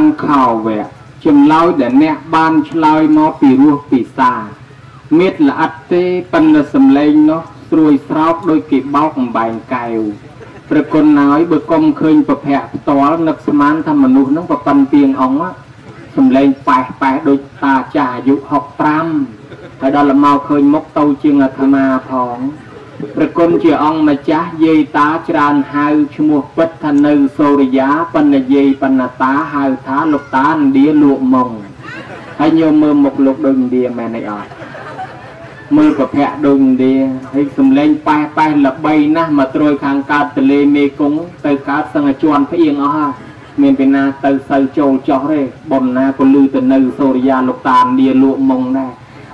ង្ខោវៈចម្លើយដែលអ្នកបានឆ្លើយមកពីរសពីសាមេតល្អិតទេប៉ុន្តែសំឡេងនោះស្រួយស្រោបដោយគេបោកអំបែងកែវប្រគុណហើយបើកុំឃើញប្រភ័ក្រផ្ទាល់នឹកស្មានថាមនុស្សនឹងប្រប៉ុនទៀងអង្គសំឡេងប៉ែសប៉ែសដូចតាចាស់អាយុ65ហើយដល់មកឃើញមុខទៅជាងអាត្មាផង ប្រគុណជាអង្គម្ចាស់យាយតាច្រើនហៅឈ្មោះពិតថានៅសូរិយាបណ្ណយាយបណ្ណតាហៅថាលោកតាឥណ្ឌាលក់មុងហើយញោមមើលមុខលោកដូចឥណ្ឌាមែនទេអត់មើលប្រភ័ក្រដូចឥណ្ឌាហើយសំឡេងប៉ែប៉ែល្បីណាស់មកត្រួយខាងកើតទលេមេគង្គទៅកើតសឹងឲ្យជន់ផ្អៀងអស់ហើយមានពីណាទៅសូវចូលចោះទេប៉ុន្តែក៏លឺទៅនៅសូរិយាលោកតាឥណ្ឌាលក់មុងដែរ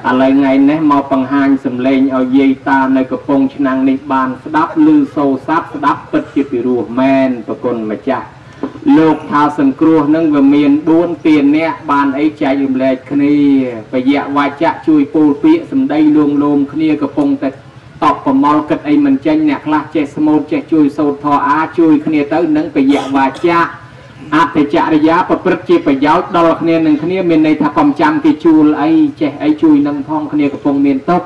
ឥឡូវថ្ងៃនេះមកបង្ហាញសម្លេងឲ្យយាយតានៅកំពង់ឆ្នាំងនេះបានស្ដាប់ឮសូរស័ព្ទស្ដាប់ពិតជាពិរោះមែនប្រគុណម្ចាស់លោកថាសង្គ្រោះនឹងវាមាន4ទានអ្នកបានអីចែករំលែកគ្នាបយៈវាចៈជួយពូលពាកសម្ដីលួងលោមគ្នាកំពុងតែតបប្រមល់គិតអីមិនចេញអ្នកខ្លះចេះស្មូតចេះជួយសូត្រធរអាជួយគ្នាទៅនឹងបយៈវាចៈ អត្តចរិយាប្រព្រឹត្តជាប្រយោជន៍ដល់គ្នានឹងគ្នាមានន័យថាកុំចាំគេជួលអីចេះអីជួយនឹងផងគ្នាកំពុងមានទុក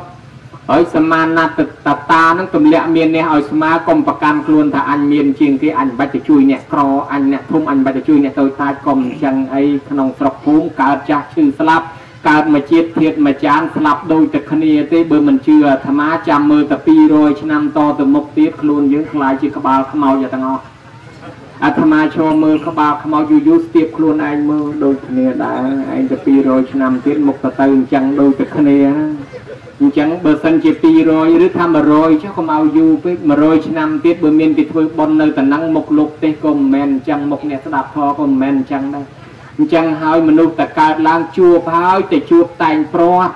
ហើយសមានណតតតានឹងទម្លាក់មាននេះឲ្យស្មើកុំប្រកាន់ខ្លួនថាអញមានជាងគេអញបាច់ទៅជួយអ្នកក្រអញអ្នកធំអញបាច់ទៅជួយអ្នកតូចតាចកុំអញ្ចឹងអីក្នុងស្រុកភូមិកើតចាស់ឈឺស្លាប់កើតមកជាតិធាតមកចានស្លាប់ដូចតែគ្នាទេបើមិនជឿអាត្មាចាំមើលតែ200ឆ្នាំតទៅមុខទៀតខ្លួនយើងខ្លាចជាក្បាលខ្មោចទាំងអស់ អាត្មាឈរមើលក្បាលខ្មោចយូរយូរស្ទាបខ្លួនឯងមើលដូចគ្នាដែរឯងទៅ200ឆ្នាំទៀតមុខទៅទៅអញ្ចឹងដូចតែគ្នាអញ្ចឹងបើសិនជា200ឬថា100ចុះកុំឲ្យយូរពេក100ឆ្នាំទៀតបើមានគេធ្វើប៉ុននៅតំណឹងមុខលោកទេសក៏មិនមែនអញ្ចឹងមុខអ្នកស្ដាប់ធម៌ក៏មិនមែនអញ្ចឹងដែរអញ្ចឹងហើយមនុស្សតកើតឡើងជួបហើយតែជួបតែងព្រាត់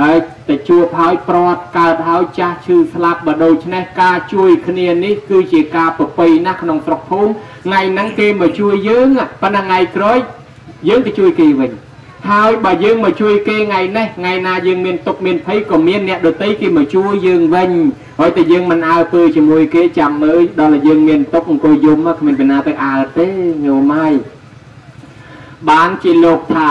ហើយតែជួបហើយព្រាត់កើតហើយចាស់ឈឺស្លាប់បើដូច្នេះការជួយគ្នានេះគឺជាការប្រពៃណាស់ក្នុងស្រុកភូមិថ្ងៃហ្នឹងគេមកជួយយើងប៉ុន្តែថ្ងៃក្រោយយើងទៅជួយគេវិញហើយបើយើងមកជួយគេថ្ងៃនេះថ្ងៃណាយើងមានទុកមានភ័យក៏មានអ្នកដតីគេមកជួយយើងវិញហើយតែយើងមិនអើពើជាមួយគេចាំមើលដល់តែយើងមានទុកអង្គុយយំគ្មានពីណាទៅអើទេញោមហើយបានជាលោកថា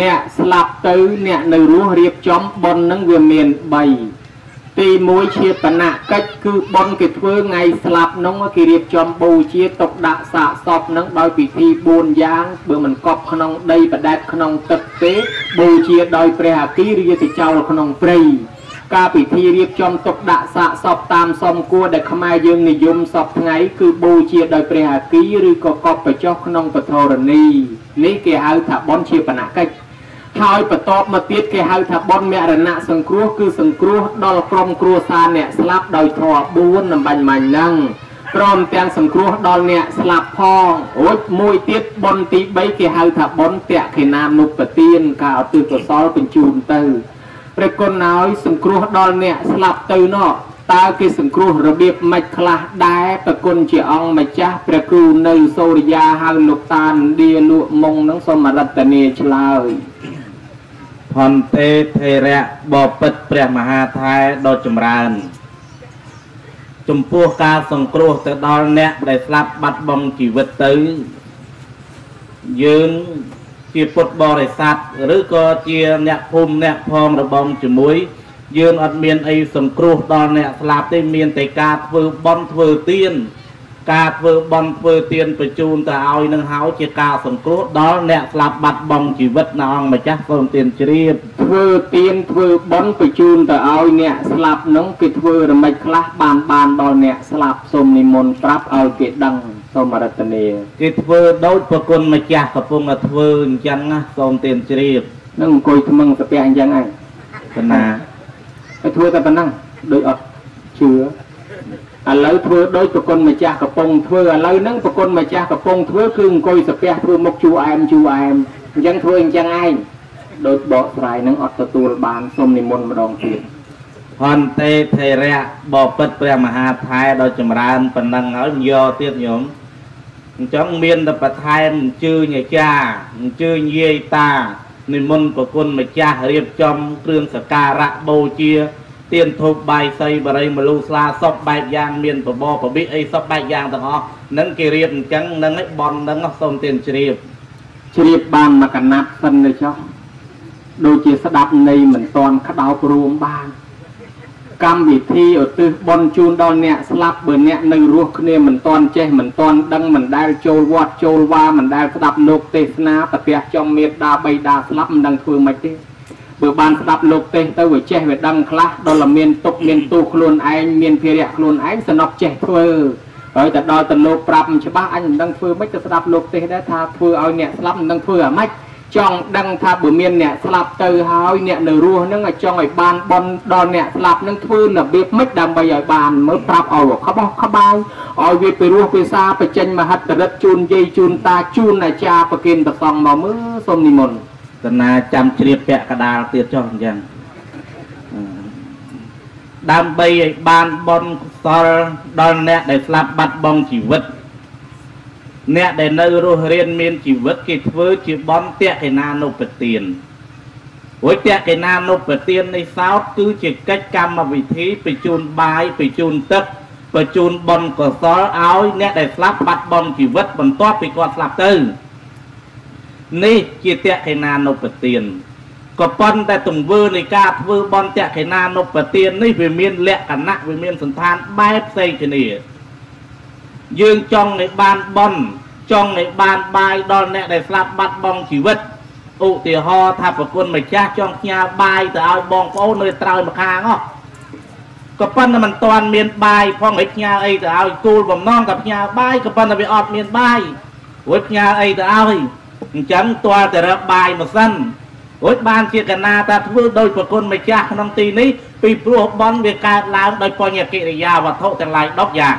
អ្នកស្លាប់ទៅអ្នកនៅរស់រៀបចំប៉ុននឹងវាមាន3ទី1ជាបណៈកិច្ចគឺប៉ុនគេធ្វើថ្ងៃស្លាប់នោះគេរៀបចំបូជាទុកដាក់សាកសពនឹងដោយពិធី4យ៉ាងបើមិនកប់ក្នុងដីបដែតក្នុងទឹកទេបូជាដោយព្រះអគិរាទៅចោលក្នុងព្រៃការពិធីរៀបចំទុកដាក់សាកសពតាមសមគួរដែលខ្មែរយើងនិយមសពថ្ងៃគឺបូជាដោយព្រះអគិឬក៏កប់បចុះក្នុងពធរណីនេះគេហៅថាប៉ុនជាបណៈកិច្ច ហើយបន្ទាប់មកទៀតគេហៅថាបុណ្យមរណៈសង្គ្រោះគឺសង្គ្រោះដល់ក្រុមគ្រួសារអ្នកស្លាប់ដោយធម៌4នឹងបាញ់មាញ់ហ្នឹងព្រមទាំងសង្គ្រោះដល់អ្នកស្លាប់ផងរួចមួយទៀតបុណ្យទី3គេហៅថាបុណ្យតក្ខិណានុបទានការឧទ្ទិសកុសលបញ្ជូនទៅព្រះគុណហើយសង្គ្រោះដល់អ្នកស្លាប់ទៅនោះតើគេសង្គ្រោះរបៀបម៉េចខ្លះដែរប្រគុណជាអង្គម្ចាស់ព្រះគ្រូនៅសូរិយាហៅលោកតានឌាលក់មុងនឹងសូមរតនាឆ្លើយ ផន្តេថេរៈបពិតព្រះមហាថែដ៏ចម្រើន ចំពោះការសង្គ្រោះទៅដល់អ្នកដែលស្លាប់បាត់បង់ជីវិតទៅ យើងជាពុទ្ធបរិស័ទឬក៏ជាអ្នកភូមិអ្នកផងរបងជាមួយយើងអត់មានអីសង្គ្រោះដល់អ្នកស្លាប់ទេមានតែការធ្វើបន់ធ្វើទាន ការធ្វើបន់ធ្វើទានបញ្ជូនទៅឲ្យនឹងហើយជាការសង្គ្រោះដល់អ្នកស្លាប់បាត់បង់ជីវិតនៅអង្គម្ចាស់សូមទានជ្រាបធ្វើទានធ្វើបន់បញ្ជូនទៅឲ្យអ្នកស្លាប់នោះគេធ្វើរមិចខ្លះបានបានដល់អ្នកស្លាប់សូមនិមន្តប្រាប់ឲ្យគេដឹងសូមរតនាគេធ្វើដូចប្រគុណម្ចាស់កំពុងតែធ្វើអញ្ចឹងណាសូមទានជ្រាបនឹងអង្គុយថ្មឹងស្ពះអញ្ចឹងហើយបណ្ណាហើយធ្វើតែប៉ុណ្ណឹងដូចអត់ជឿ ឥឡូវធ្វើដូចប្រគុណម្ចាស់កំពុងធ្វើឥឡូវហ្នឹងប្រគុណម្ចាស់កំពុងធ្វើគឺអង្គុយសាពះធ្វើមុខជួអែមជួអែមអញ្ចឹងធ្វើអញ្ចឹងឯងដូចបកស្រាយហ្នឹងអត់ទទួលបានសូមនិមន្តម្ដងទៀតហន្តេថេរៈបពិតព្រះមហាថែដ៏ចម្រើនប៉ុណ្ណឹងហើយយកទៀតញោមអញ្ចឹងមានតែបន្ថែមអញ្ជើញអាចារ្យអញ្ជើញយាយតានិមន្តប្រគុណម្ចាស់រៀបចំគ្រឿងសក្ការៈបូជា ទៀនធូបបាយសីបរិយមលូស្លាសពបែបយ៉ាងមានបបរបបិអីសពបែបយ៉ាងទាំងអស់នឹងគេរៀបអញ្ចឹងនឹងឯបននឹងសូមទៀនជ្រាបជ្រាបបានមកកណាត់សិនទៅចុះដូចជាស្ដាប់នៃមិនតន់ក្តោបរួមបានកម្មវិធីឧទ្ទិសបុណ្យជូនដល់អ្នកស្លាប់បើអ្នកនៅរស់គ្នាមិនតន់ចេះមិនតន់ដឹងមិនដែលចូលវត្តចូលវាមិនដែលស្ដាប់លោកទេសនាប្រទះចំមេត្តាបីតាស្លាប់មិនដឹងធ្វើម៉េចទេ បើបានស្ដាប់លោកទេសទៅវាចេះវាដឹងខ្លះដល់មានទុកមានទោសខ្លួនឯងមានភារៈខ្លួនឯងសំណប់ចេះធ្វើហើយតែដល់ទៅលោកប្រាប់មិនច្បាស់អញមិនដឹងធ្វើម៉េចទៅស្ដាប់លោកទេសដែរថាធ្វើឲ្យអ្នកស្លាប់មិនដឹងធ្វើអាម៉េចចង់ដឹងថាបើមានអ្នកស្លាប់ទៅហើយអ្នកនៅរស់នឹងចង់ឲ្យបានបន់ដល់អ្នកស្លាប់នឹងធ្វើរបៀបម៉េចដើម្បីឲ្យបានមើលប្រាប់ឲ្យក្បោះក្បាយឲ្យវាទៅរស់ភាសាបញ្ចេញមហិទ្ធរិទ្ធជូនយាយជូនតាជូនអាចារ្យប្រគិនប្រសងមកមើលសូមនិមន្ត តណាចាំជ្រាបពាក់កដាលទៀតចុះអញ្ចឹងដើម្បីឲ្យបានបន់កុសលដល់អ្នកដែលស្លាប់បាត់បង់ជីវិត អ្នកដែលនៅរស់រានមានជីវិតគេធ្វើជាបន់តេកេណានុបទានរួចតេកេណានុបទាននៃសោតគឺជាកិច្ចកម្មវិធីបញ្ជូនបាយបញ្ជូនទឹកបញ្ជូនបន់កុសលឲ្យអ្នកដែលស្លាប់បាត់បង់ជីវិតបន្ទាប់ពីគាត់ស្លាប់ទៅ នេះជាតេកេណានុបទានក៏ប៉ុន្តែទង្វើនៃការធ្វើបន់តេកេណានុបទាននេះវាមានលក្ខណៈវាមានសន្តានបែបផ្សេងគ្នាយើងចង់ឲ្យបានបន់ចង់ឲ្យបានបាយដល់អ្នកដែលស្លាប់បាត់បង់ជីវិតឧទាហរណ៍ថាប្រគុណម្ចាស់ចង់ផ្ញើបាយទៅឲ្យបងប្អូននៅត្រើយម្ខាងហ៎ក៏ប៉ុន្តែមិនទាន់មានបាយផងឲ្យផ្ញើអីទៅឲ្យគូលបំណងតែផ្ញើបាយក៏ប៉ុន្តែវាអត់មានបាយរួចផ្ញើអីទៅឲ្យ អញ្ចឹងទាល់តែរកបាយមកសិនរួចបានជាកណាតាធ្វើដោយប្រគុណម្ចាស់ក្នុងទីនេះពីព្រោះបនវាកើតឡើងដោយបញ្ញកិរិយាវត្ថុទាំងឡាយ10យ៉ាង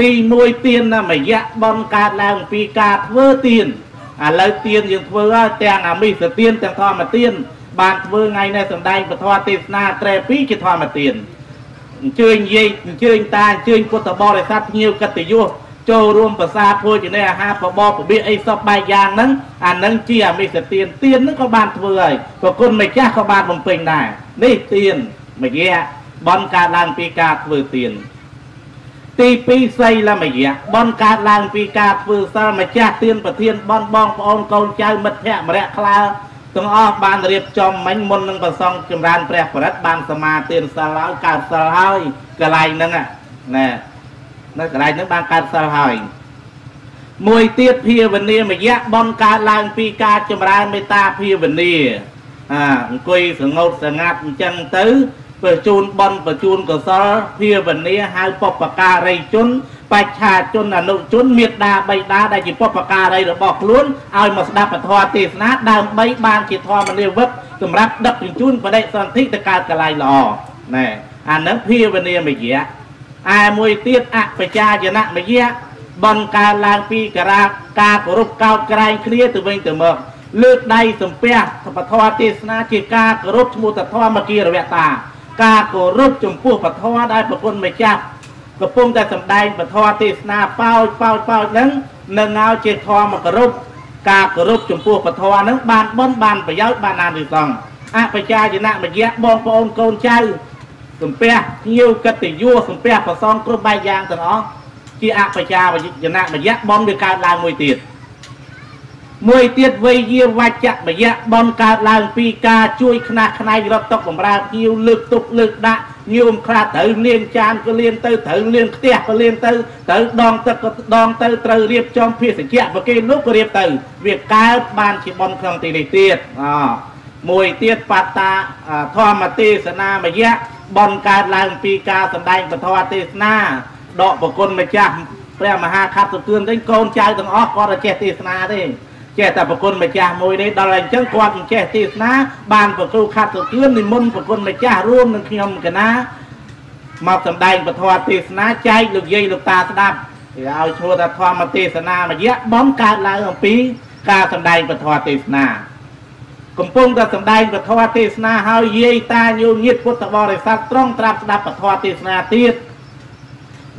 ទី1ទៀនណាមយៈបនកើតឡើងពីការធ្វើទៀនឥឡូវទៀនយើងធ្វើហើយទាំងអាមិសទៀនទាំងធម្មទៀនបានធ្វើថ្ងៃនេះសំដែងពធទេសនាត្រែ2ជាធម្មទៀនអញ្ជើញយាយអញ្ជើញតាអញ្ជើញពុទ្ធបរិស័ទភ្ញៀវកិត្តិយស ចូលរួមប្រសាភោជនីអាហារបបរបបៀអីសពបែបយ៉ាងហ្នឹងអាហ្នឹងជាអមិសទៀនទៀនហ្នឹងក៏បានធ្វើហើយប្រគុណម្ចាស់ក៏បានបំពេញដែរនេះទៀនមយៈបនកើតឡើងពីការធ្វើទៀនទី2សីលមយៈបនកើតឡើងពីការធ្វើសិលម្ចាស់ទានប្រធានបនបងប្អូនកូនចៅមិត្តភ័ក្តិមរៈខ្លើទាំងអស់បានរៀបចំមិញមុននឹងប្រសងចម្រើនព្រះបរិត្តបានសមាទានសិលហើយកើតសិលហើយកន្លែងហ្នឹងណែ នៅកន្លែងហ្នឹងបានកើតសិលហើយមួយទៀតភាវនាមយៈបនកើតឡើងពីការចម្រើនមេត្តាភាវនាអាអង្គុយសងោតសងាត់អញ្ចឹងទៅបញ្ជូនបនបញ្ជូនកុសលភាវនាហៅបពការីជនបច្ឆាជនអនុជនមេត្តាបៃតាដែលជាបពការីរបស់ខ្លួនឲ្យមកស្ដាប់ពធទេសនាដើម្បីបានជាធម្មនាវឹកសម្រាប់ដឹកជញ្ជូនបដិសន្ធិទៅកើតកន្លែងល្អណែអានឹងភាវនាមយៈ ឯមួយទៀតអបច្ចាយនមយៈបនកើតឡើងពីការៈការគោរពកោតក្រែងគ្នាទៅវិញទៅមកលើកដៃសំពះពធទេសនាជាការគោរពឈ្មោះតធម្មគិរវតាការគោរពចំពោះពធដែលប្រគុណម្ចាស់កំពុងតែសម្ដែងពធទេសនាប៉ោចប៉ោចប៉ោចហ្នឹងនឹងឲ្យជាធម៌គោរពការគោរពចំពោះពធហ្នឹងបានបនបានប្រយោជន៍បានអានិសង្ឃអបជាយនមយៈបងប្អូនកូនចៅ សំពះភ្ញៀវកិត្តិយសសំពះប្រសងគ្រប់បែបយ៉ាងទាំងអស់ជាអបជាយនមយៈបងវាកើតឡើងមួយទៀតមួយទៀតវេយាវច្ចៈបយៈបនកើតឡើងពីការជួយខ្នះខ្នែងរត់តុកបំរើភ្ញៀវលើកទុកលើកដាក់ញោមខ្លះត្រូវលាងចានក៏លាងទៅត្រូវលាងផ្ទះក៏លាងទៅត្រូវដងទឹកក៏ដងទៅត្រូវរៀបចំភេសជ្ជៈប្រគេនោះក៏រៀបទៅវាកើតបានជាបនក្នុងទីនេះទៀតអមួយទៀតបត្តាធម្មទេសនាមយៈ បនកើតឡើងពីការសម្ដែងពធទេសនាដកប្រគុណម្ចាស់ព្រះមហាខត្តសុគឿនទេកូនចៅទាំងអស់គាត់តែចេះទេសនាទេចេះតែប្រគុណម្ចាស់មួយនេះដល់អញ្ចឹងគាត់មិនចេះទេសនាបានប្រគ្រូខាត់សុគឿននិមន្តប្រគុណម្ចាស់រួមនឹងខ្ញុំកណាមកសម្ដែងពធទេសនាចែកលោកយាយលោកតាស្ដាប់គេឲ្យឈ្មោះថាធម្មទេសនាមយៈបំកើតឡើងអំពីការសម្ដែងពធទេសនា កំពុងតែសម្ដែងពធទេសនាហើយយាយតាញោមញាតពុទ្ធបរិស័ទត្រង់ត្រាប់ស្ដាប់ពធទេសនាទៀត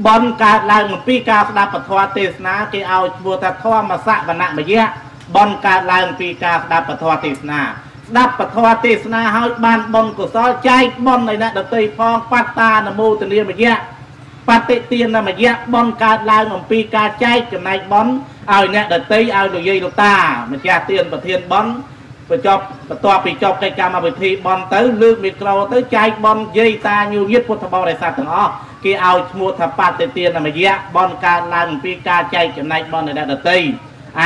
បនកើតឡើងអំពីការស្ដាប់ពធទេសនាគេឲ្យឈ្មោះថាធម្មសវនមយៈបនកើតឡើងពីការស្ដាប់ពធទេសនាស្ដាប់ពធទេសនាហើយបានបនកុសលចែកបនឲ្យអ្នកដតីផងបត្តានមោទនាមយៈបតិទានមយៈបនកើតឡើងអំពីការចែកចំណែកបនឲ្យអ្នកដតីឲ្យលោកយាយលោកតាម្ចាស់ទានប្រធានបន់ បញ្ចប់បន្ទាប់ពីចប់កិច្ចកម្មវិធីបន់ទៅលើកមីក្រូទៅចែកបន់យាយតាញូញាតពុទ្ធបរិស័ទទាំងអស់គេឲ្យឈ្មោះថាបតិទានមយៈបន់កើតឡើងអំពីការចែកចំណែកបន់អ្នកដតី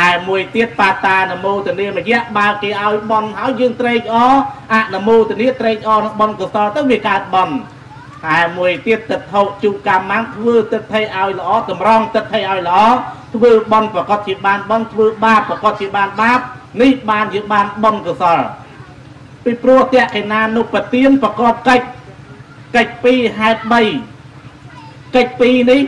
ឯមួយទៀតបាតានមោទនីមយៈបើគេឲ្យបន់ហើយយើងត្រេកអរអនុមោទនីត្រេកអរនឹងបន់កុសលទៅវាកើតបន់តែមួយទៀតទឹកថោជុកម្មងធ្វើទឹកថៃឲ្យល្អតម្រង់ទឹកថៃឲ្យល្អធ្វើបន់ប្រកបជាបានបន់ធ្វើបាបប្រកបជាបានបាប នេះបានជាបានបន់កុសលពីព្រោះតេកេណានុបទានប្រកបកិច្ចកិច្ច2ហេតុ3កិច្ច2នេះ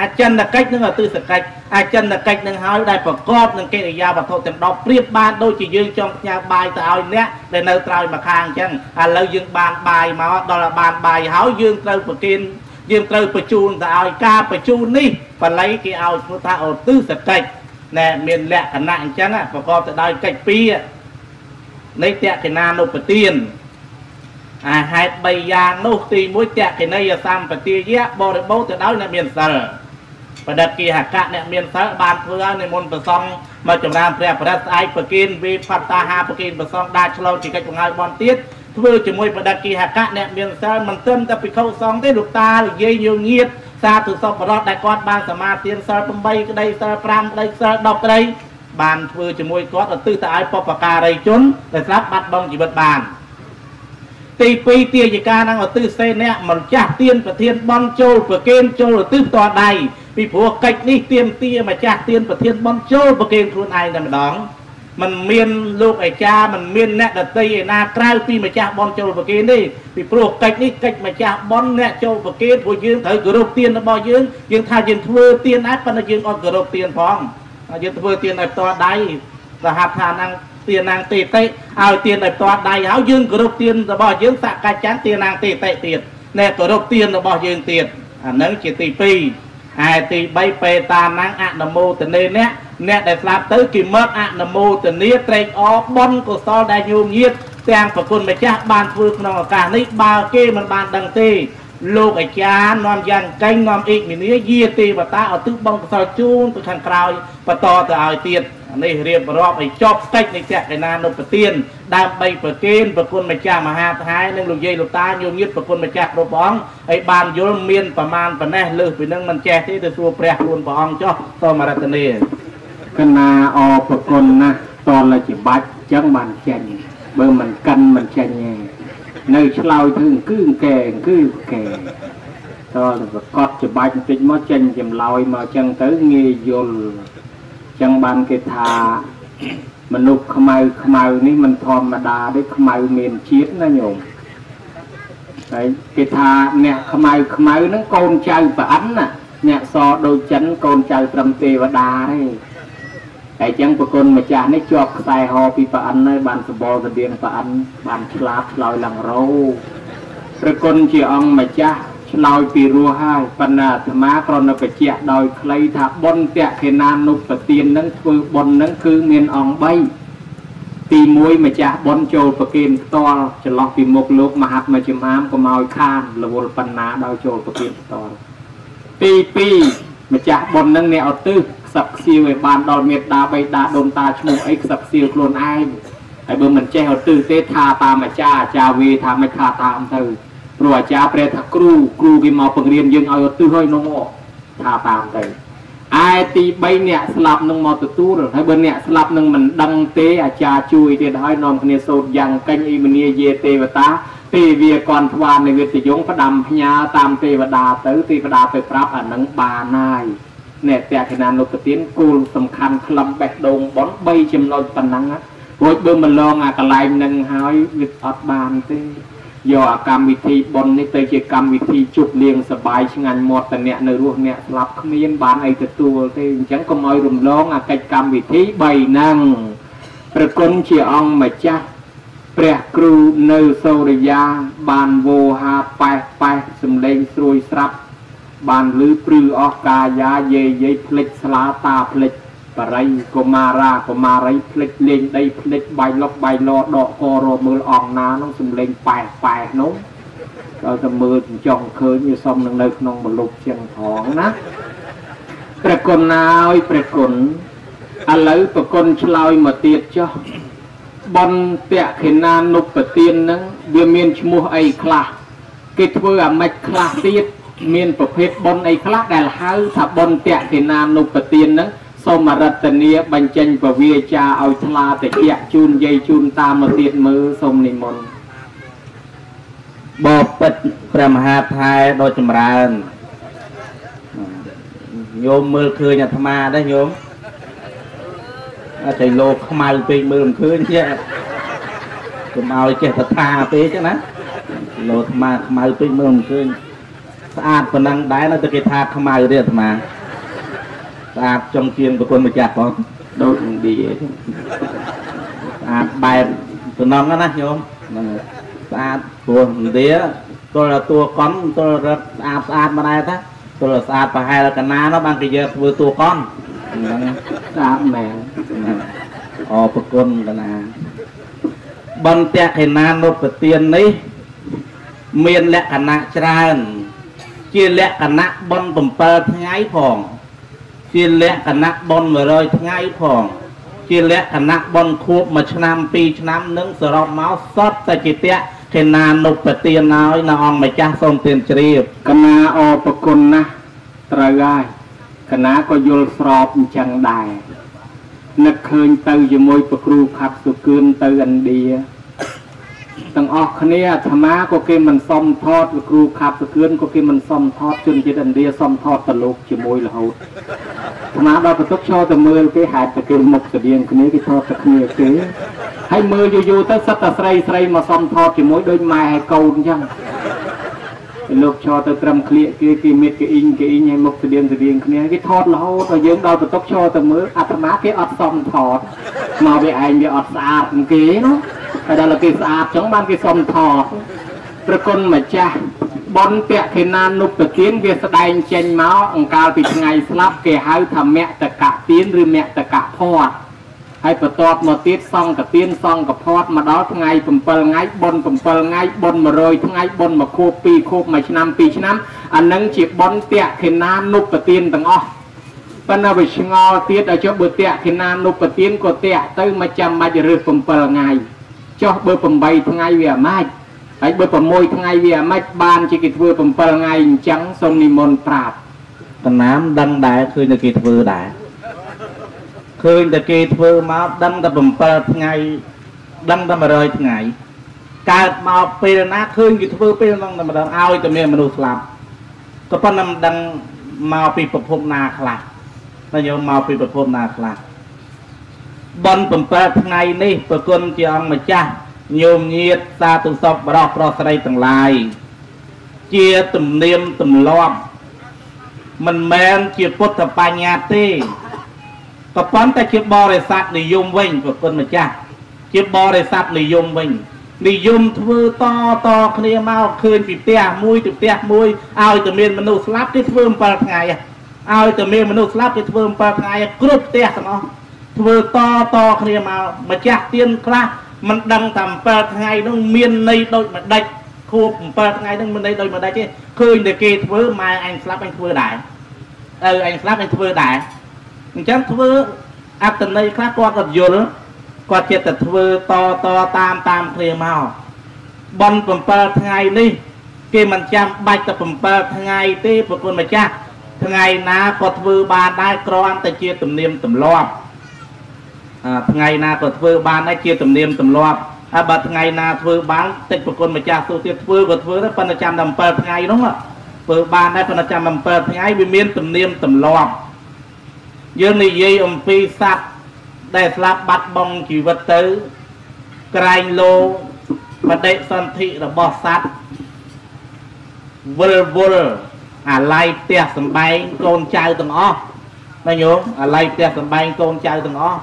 អចិន្តកិច្ចនិងអទិសកិច្ចអចិន្តកិច្ចនឹងហើយដែលប្រកបនឹងកិរិយាវត្ថុទាំង10ប្រៀបបានដូចជាយើងចង់ផ្ញើបាយទៅឲ្យអ្នកដែលនៅត្រើយមកខាងអញ្ចឹងឥឡូវយើងបានបាយមកដល់បានបាយហើយយើងត្រូវប្រគិនយើងត្រូវបញ្ជូនទៅឲ្យការបញ្ជូននេះបល័យគេឲ្យឈ្មោះថាអទិសកិច្ច ណែមានលក្ខណៈអញ្ចឹងប្រកបទៅដោយកិច្ចពីរនៃតេកិណានុពទានអាហេតុ3យ៉ាងនោះទី1តេកិនីយសម្បទាយៈបរិបូរទៅដោយអ្នកមានសិលបដិគិហកៈអ្នកមានសិលបានធ្វើឲ្យនិមន្តប្រសងមកចម្រើនព្រះបរិទ្ធស្អែកប្រគិនវិផត្តាហាប្រគិនប្រសងដាច់ឆ្លងជាកិច្ចបង្ហើយបនទៀត ធ្វើជាមួយបដិគិហកៈអ្នកមានសិលមិនត្រឹមតែភិក្ខុសង្ឃទេលោកតានិយាយញងៀតសាធុសពរតដែលគាត់បានសមាទានសិល8ក្តីសិល5ក្តីសិល10ក្តីបានធ្វើជាមួយគាត់ឧទ្ទិសទៅឲ្យបពការីជនដែលស្លាប់បាត់បង់ជីវិតបានទី2ទាយិកានឹងឧទ្ទិសសេអ្នកមិនចាស់ទៀនប្រធានបនចូលប្រគេនចូលឧទ្ទិសតដៃពីព្រោះកិច្ចនេះទៀមទាម្ចាស់ទៀនប្រធានបនចូលប្រគេនខ្លួនឯងតែម្ដង មិនមានលោកអាចារ្យមិនមានអ្នកដតីឯណាក្រៅពីម្ចាស់បនចូលប្រគេនទេពីព្រោះកិច្ចនេះកិច្ចម្ចាស់បនអ្នកចូលប្រគេនព្រោះយើងត្រូវគោរពទានរបស់យើងយើងថាយើងធ្វើទានដែរប៉ុន្តែយើងអត់គោរពទានផងយើងធ្វើទានឲ្យផ្ទាល់ដៃសហថាណាំងទានណាងទេតិឲ្យទានឲ្យផ្ទាល់ដៃហើយយើងគោរពទានរបស់យើងសកច្ចាំទានណាងទេតិទៀតអ្នកគោរពទានរបស់យើងទៀតអានឹងជាទី2ហើយទី3បេតាណាំងអនុមោទនេអ្នក អ្នកដែលស្លាប់ទៅគេមកអនុមោទនាត្រេកអរបនកុសលដែលញោមញាតទាំងប្រគុណម្ចាស់បានធ្វើក្នុងឱកាសនេះបើគេមិនបានដឹងទេលោកអាចារ្យនាំយ៉ាងកេងនាំអេកមីនីយាទេវតាឧទ្ទិសបងកសលជូនទៅខាងក្រោយបន្តទៅឲ្យទៀតនេះរៀបរាប់ឲ្យចប់កិច្ចនៃតក្កណានុពទានដើម្បីប្រគេនប្រគុណម្ចាស់មហាថៃនិងលោកយាយលោកតាញោមញាតប្រគុណម្ចាស់គ្រប់ព្រះអង្គហើយបានយល់មានប្រមាណប៉ុណ្ណេះលើសពីនឹងមិនចេះទេទៅសួរព្រះខ្លួនព្រះអង្គចុះសូមរតនា កណាអប្រគុណណាស់តលជាបាច់ចឹងបានចេញបើមិនកិនមិនចេញទេនៅឆ្លោយទៅគឺកែគឺកែតទៅប្រកបច្បាច់បន្តិចមកចេញចម្លោយមកចឹងទៅងាយយល់ចឹងបានគេថាមនុស្សខ្មៅខ្មៅនេះមិនធម្មតាទេខ្មៅមានជាតិណាញោមហើយគេថាអ្នកខ្មៅខ្មៅហ្នឹងកូនចៅប្រអិនណាអ្នកសដូចចិនកូនចៅត្រឹមទេវតាទេ ហើយចឹងប្រគុណម្ចាស់នេះជាប់ខ្សែហោពីប្រអិនហើយបានសបលទៅដៀងប្រអិនបានឆ្លាតឆ្លើយឡើងរោប្រគុណជាអង្គម្ចាស់ឆ្លើយពីរស់ហើយប៉ុន្តែអាត្មាគ្រាន់តែបញ្ជាក់ដោយខ្លីថាបុណ្យតេខេណានុបទាននឹងធ្វើបុណ្យនឹងគឺមានអង្គ3ទី1ម្ចាស់បុណ្យចូលប្រគេនផ្ទាល់ចន្លោះពីមុខលោកមហាត្មជាមាមកុំឲ្យខានរវល់បណ្ណាដោយចូលប្រគេនផ្ទាល់ទី2 ម្ចាស់បុណ្យនឹងអ្នកឧទ្ទិសខ្សឹបខ្សៀវឲ្យបានដល់មេត្តាបៃតាដូនតាឈ្មោះអីខ្សឹបខ្សៀវខ្លួនឯងហើយបើមិនចេះឧទ្ទិសទេថាតាមអាចារ្យអាចារ្យវាថាមិនថាតាមទៅព្រោះអាចារ្យព្រះថាគ្រូគ្រូគេមកបង្រៀនយើងឲ្យឧទ្ទិសឲ្យនោះមកថាតាមទៅឯទី3អ្នកស្លាប់នឹងមកទទួលហើយបើអ្នកស្លាប់នឹងមិនដឹងទេអាចារ្យជួយទៀតហើយនាំគ្នាសូត្រយ៉ាងកេញអ៊ីមនីយេទេវតា ទេវាកនធ្វានិវិតយងផ្ដាំផ្ញើតាមទេវតាទៅទេវតាទៅប្រាប់អានឹងបានហើយអ្នកតេខេណានុពទានគោលសំខាន់ក្លំបេះដូងបន3ចំណុចប៉ុណ្ណឹងរួចបើមិនឡងអាកន្លែងនឹងហើយវាអត់បានទេយកអាកម្មវិធីប៉ុននេះទៅជាកម្មវិធីជប់លៀងសបាយឆ្ងាញ់មាត់តអ្នកនៅរស់អ្នកស្លាប់គ្មានបានអីទទួលទេអញ្ចឹងកុំឲ្យរំលងអាកិច្ចកម្មវិធី3ហ្នឹងប្រគុណជាអង្គម្ចាស់ ព្រះគ្រូនៅសូរិយាបានវោហាប៉ែប៉ែសំឡេងស្រួយស្រាប់ បានលឺព្រឺអស់កាយាយាយយាយភ្លេចស្លាតាភ្លេចបរិយកុមារាកុមារីភ្លេចលេងដីភ្លេចបាយលុកបាយលដកករមើលអងណានោះសំលេងប៉ែប៉ែនោះដល់តែមើលចង់ឃើញវាសុំនឹងនៅក្នុងមលុបជាងផងណាព្រះគុណហើយព្រះគុណឥឡូវប្រគុណឆ្លើយមកទៀតចុះ បនតេខេណានុបទានហ្នឹងវាមានឈ្មោះអីខ្លះគេធ្វើអាម៉េចខ្លះទៀតមានប្រភេទបនអីខ្លះដែលហៅថាបនតេខេណានុបទានហ្នឹងសូមរតនាបញ្ចេញពវាចាឲ្យថ្លាតិចជូនយាយជូនតាមមកទៀតមើលសូមនិមន្តបបិទ្ធព្រះមហាថែដ៏ចម្រើនញោមមើលឃើញអាត្មាដែរញោមអ ត់ឲ្យលោកខ្មៅពេកមើលមិនឃើញទេកុំឲ្យចេះតថាពេកចឹងណាលោកអាត្មាខ្មៅពេកមើលមិនឃើញស្អាតប៉ុណ្ណឹងដែរនៅតែគេថាខ្មៅទេអាត្មាស្អាតចុងជាងប្រគុណម្ចាស់ផងដូចនឹងឌីស្អាតបែបសំណងណាញោមហ្នឹងស្អាតព្រោះឥណ្ឌាទល់តួកន់ទល់រឹកស្អាតស្អាតមកដែរតាទល់ស្អាតប្រហែលកណានោះបានគេយកធ្វើតួកន់ហ្នឹង ស្អាតមែនអរប្រគុណកណាបន្តៈខេណានុពទាននេះ មានលក្ខណៈច្រើន ជាលក្ខណៈបន7ថ្ងៃផង ជាលក្ខណៈបន100ថ្ងៃផង ជាលក្ខណៈបនខួបមួយឆ្នាំពីរឆ្នាំនឹងសរុបមកសតតែជាតៈខេណានុបទានឲ្យនៅអង្គម្ចាស់សូមទានជ្រាបកណាអរប្រគុណណាស់ត្រូវហើយ កណាក៏យល់ស្របអញ្ចឹងដែរនឹកឃើញទៅជាមួយប្រគ្រូខាត់សុគឿនទៅឥណ្ឌាទាំងអស់គ្នាអាត្មាក៏គេមិនសមថតលោកគ្រូខាប់សគឿនក៏គេមិនសមថតជនជាតិឥណ្ឌាសមថតទៅលោកជាមួយរហូតអាត្មាដល់បន្ទុកឈរទៅមើលគេហាច់តែគេមុខស្តៀងគ្នាគេថតតែគ្នាគេហើយមើលយូរយូរទៅសិតតែស្រីស្រីមកសមថតជាមួយដូចម៉ែហើយកូនអញ្ចឹង លោកឈរទៅត្រឹមក្លៀកគេគេមៀតគេអ៊ីងគេអ៊ីងឲ្យមុខស្តៀងស្តៀងគ្នាគេថតរហូតដល់យើងដល់បន្ទុកឈរទៅមើលអាត្មាគេអត់សមថតមកវាឯងវាអត់ស្អាតគេណាហើយដល់គេស្អាតចឹងបានគេសុំថតប្រគុណម្ចាស់បនពៈខេណានុពទានវាស្ដែងចេញមកអង្កាលពីថ្ងៃស្លាប់គេហៅថាមគ្គតកៈទានឬមគ្គតកៈផាត់ ហើយបន្ទាប់មកទៀតសង្កទានសង្កផាត់មកដល់ថ្ងៃ7ថ្ងៃបន7ថ្ងៃបន100ថ្ងៃបនមួយខួប2ខួបមួយឆ្នាំ2ឆ្នាំអានឹងជាបនពៈខេណានុពទានទាំងអស់ប៉ុន្តែវាឆ្ងល់ទៀតឲ្យចុះបើតៈខេណានុពទានក៏តៈទៅមកចាំបាច់រើស7ថ្ងៃចុះបើ8ថ្ងៃវាអាម៉េចហើយបើ6ថ្ងៃវាអាម៉េចបានជាគេធ្វើ7ថ្ងៃអញ្ចឹងសូមនិមន្តប្រាប់កណាមដឹងដែរឃើញតែគេធ្វើដែរ ឃើញតែគេធ្វើមកដឹងតែ7ថ្ងៃដឹងតែ100ថ្ងៃកើតមកពេលណាឃើញគេធ្វើពេលហ្នឹងតែម្ដងឲ្យតែមានមនុស្សស្លាប់ក៏ប៉ុន្តែមិនដឹងមកពីប្រភពណាខ្លះតែយកមកពីប្រភពណាខ្លះបន7ថ្ងៃនេះប្រគុណជាអង្គម្ចាស់ញោមញាតសាទុសពបរោះប្រុសស្រីទាំងឡាយជាទំនៀមទម្លាប់មិនមែនជាពុទ្ធបញ្ញាទេ ក៏ប៉ុន្តែជាបរិស័ទនិយមវិញប្រគុណម្ចាស់ជាបរិស័ទនិយមវិញនិយមធ្វើតតគ្នាមកឃើញពីផ្ទះមួយទៅផ្ទះមួយឲ្យតែមានមនុស្សស្លាប់គេធ្វើ7ថ្ងៃឲ្យតែមានមនុស្សស្លាប់គេធ្វើ7ថ្ងៃគ្រប់ផ្ទះទាំងអស់ធ្វើតតគ្នាមកម្ចាស់ទៀនខ្លះមិនដឹងតែ7ថ្ងៃនោះមានន័យដូចម្ដេចខួប7ថ្ងៃនោះមានន័យដូចម្ដេចទេឃើញតែគេធ្វើម៉ែអញស្លាប់អញធ្វើដែរឪអញស្លាប់អញធ្វើដែរ អញ្ចឹងធ្វើអត្តន័យខ្លះគាត់ក៏យល់គាត់ចិត្តតែធ្វើតតតាមតាមគ្នាមកបន7ថ្ងៃនេះ គេមិនចាំបាច់តែ7ថ្ងៃទេប្រគុណម្ចាស់ថ្ងៃណាក៏ធ្វើបានដែរគ្រាន់តែជាទំនៀមទម្លាប់ថ្ងៃណាក៏ធ្វើបានដែរជាទំនៀមទម្លាប់ហើយបើថ្ងៃណាធ្វើបានតិចប្រគុណម្ចាស់ទូទៀតធ្វើក៏ធ្វើដែរប៉ុន្តែចាំតែ7ថ្ងៃនោះធ្វើបានដែរប៉ុន្តែចាំ7ថ្ងៃវាមានទំនៀមទម្លាប់ យើងនិយាយអំពីសត្វដែលស្លាប់បាត់បង់ជីវិតទៅ ក្រែងលោបដិសន្ធិរបស់សត្វវិលវល់អាឡ័យផ្ទះសំបែងកូនចៅទាំងអស់ណាញោមអាឡ័យផ្ទះសំបែងកូនចៅទាំងអស់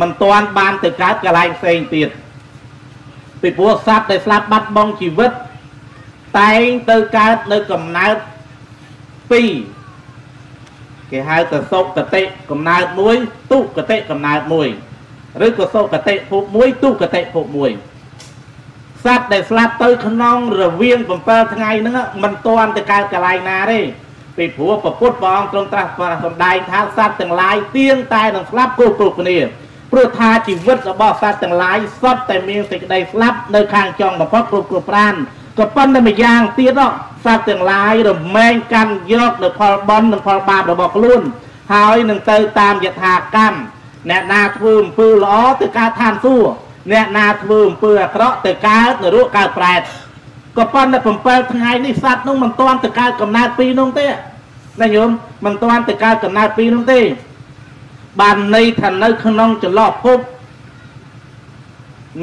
មិនទាន់បានទៅកើតកន្លែងផ្សេងទៀតពីព្រោះសត្វដែលស្លាប់បាត់បង់ជីវិតតែងទៅកើតនៅកំណើត2 គេហៅទៅសុគតិកំណើតមួយទុគតិកំណើតមួយឬក៏សុគតិភពមួយទុគតិភពមួយសត្វដែលស្លាប់ទៅក្នុងរវាង7ថ្ងៃហ្នឹងមិនទាន់ទៅកើតកន្លែងណាទេពីព្រោះប្រពុតព្រះអង្គទ្រង់ត្រាស់សម្ដែងថាសត្វទាំងឡាយទៀងតែនឹងស្លាប់គ្រប់គ្រប់គ្នាព្រោះថាជីវិតរបស់សត្វទាំងឡាយសុទ្ធតែមានសេចក្តីស្លាប់នៅខាងចុងបំផុតគ្រប់គ្រប់ប្រាន ក៏ប៉ុន្តែម្យ៉ាងទៀតសត្វទាំងឡាយរមែងកាន់យកនៅផលបន់និងផលបាបរបស់ខ្លួន ហើយនឹងទៅតាមយថាកម្មអ្នកណាធ្វើអំពើល្អទៅកើតឋានសួគ៌អ្នកណាធ្វើអំពើអាក្រក់ទៅកើតនរកកើតប្រែតក៏ប៉ុន្តែ7ថ្ងៃនេះសត្វនោះមិនទាន់ទៅកើតកំណើតពីរនោះទេណាញោមមិនទាន់ទៅកើតកំណើតពីរនោះទេ បានន័យថានៅក្នុងចន្លោះភព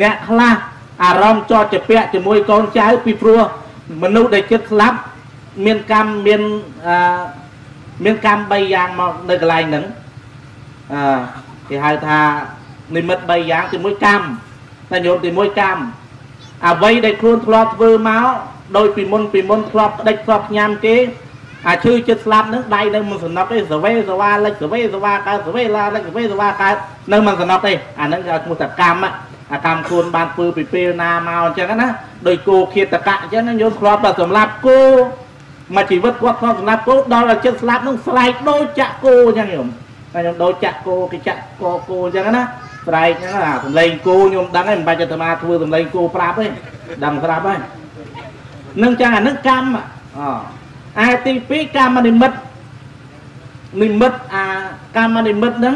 អ្នកខ្លះ អារម្មណ៍ជាប់ជាពាក់ជាមួយកូនចៅពីព្រោះមនុស្សដែលចិត្តស្លាប់មានកម្មមានអឺមានកម្ម3យ៉ាងមកនៅកន្លែងហ្នឹងអឺគេហៅថានិមិត្ត3យ៉ាងទី1កម្មតែញោមទី1កម្មអ្វីដែលខ្លួនធ្លាប់ធ្វើមកដោយពីមុនពីមុនធ្លាប់ក្តិចធ្លាប់ញ៉ាំគេអាឈឺចិត្តស្លាប់នឹងដៃនៅមិនសំណប់ទេសវេសវ៉ាលិចសវេសវ៉ាកើតសវេឡាលិចសវេសវ៉ាកើតនៅមិនសំណប់ទេអាហ្នឹងគេឈ្មោះតកម្ម អាកម្មខ្លួនបានធ្វើពីពេលណាមកអញ្ចឹងណាដោយគោឃាតកៈអញ្ចឹងញោមធ្លាប់តែសម្លាប់គោមកជីវិតគាត់ធ្លាប់សម្លាប់គោដល់តែចិត្តស្លាប់នឹងស្រែកដូចចាក់គោអញ្ចឹងញោមតែខ្ញុំដូចចាក់គោគេចាក់គោគោអញ្ចឹងណាស្រែកអញ្ចឹងអាសំឡេងគោខ្ញុំដឹងហើយមិនបាច់ទៅអាធ្វើសំឡេងគោប្រាប់ទេដឹងស្រាប់ហើយនឹងចឹងអានឹងកម្មអឯទី2កម្មនិមិត្តនិមិត្តអាកម្មនិមិត្តហ្នឹង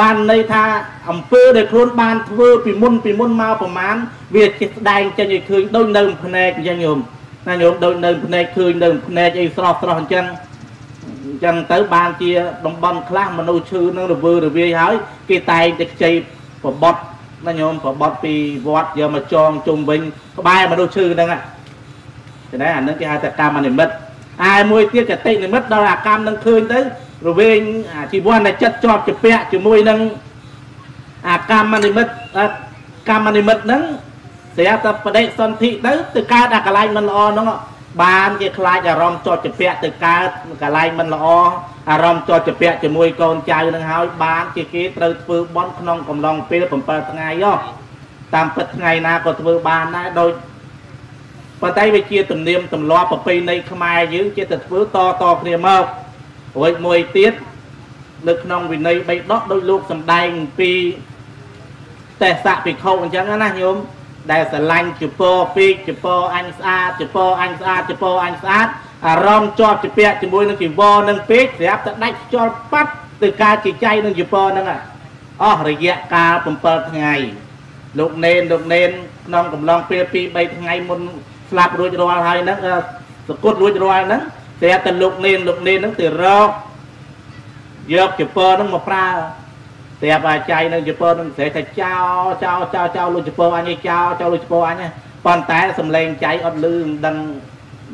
បានន័យថាអំពើដែលខ្លួនបានធ្វើពីមុនពីមុនមកប្រមាណវាជាស្ដែងចេញឲ្យឃើញដូចនៅភ្នែកអញ្ចឹងញោមណាញោមដូចនៅភ្នែកឃើញនៅភ្នែកអីស្រស់ស្រស់អញ្ចឹងអញ្ចឹងទៅបានជាតំបន់ខ្លះមនុស្សឈឺនឹងរវើរវាយហើយគេតែងតែខ្ចីប្របត់ណាញោមប្របត់ពីវត្តយកមកចងជុំវិញក្បែរមនុស្សឈឺហ្នឹងហ្នឹងអានឹងគេហៅថាកម្មនិមិត្តហើយមួយទៀតកតិនិមិត្តដល់អាកម្មនឹងឃើញទៅ រវាងអាជីវ័នដែលចិត្តជាប់ជាពាក់ជាមួយនឹងអាកម្មនិមិត្តកម្មនិមិត្តហ្នឹងស្រាប់តែបដិសន្ធិទៅទៅកើតអាកន្លែងមិនល្អហ្នឹងបានគេខ្លាចអារម្មណ៍ជាប់ជាពាក់ទៅកើតកន្លែងមិនល្អអារម្មណ៍ជាប់ជាពាក់ជាមួយកូនចៅនឹងហើយបានជាគេត្រូវធ្វើបន់ក្នុងកំឡុងពេល7ថ្ងៃយោតាមពិតថ្ងៃណាក៏ធ្វើបានដែរដោយប៉ុន្តែវាជាទំនៀមទម្លាប់ប្រពៃណីខ្មែរយើងជាតែធ្វើតតគ្នាមក រួចមួយទៀតនៅក្នុងវិន័យបីដកដោយលោកសំដែងពីទេសៈភិក្ខុអញ្ចឹងណាញោមដែលស្រឡាញ់ចពោពេកចពោអញស្អាតចពោអញស្អាតចពោអញស្អាតអារម្មណ៍ជាប់ជាពាក់ជាមួយនឹងជីវរនឹងពេកស្រាប់តែដាច់ខ្យល់ប៉ាត់ទៅការជាចៃនឹងចពោហ្នឹងអស់រយៈកាល7ថ្ងៃលោកនេនលោកនេនក្នុងកំឡុងពេល2 3ថ្ងៃមុនស្លាប់រួចរាល់ហើយហ្នឹងសគុតរួចរាល់ហ្នឹង តែតែលោកនេនលោកនេនហ្នឹងទៅរកយកចពោហ្នឹងមកប្រើតែអាចារ្យនៅជប៉ុននឹងស្រែថាចោចោចោចោលោកជប៉ុនអញចោចោលោកជប៉ុនអញប៉ុន្តែសំឡេងចៃអត់លឺមិនដឹង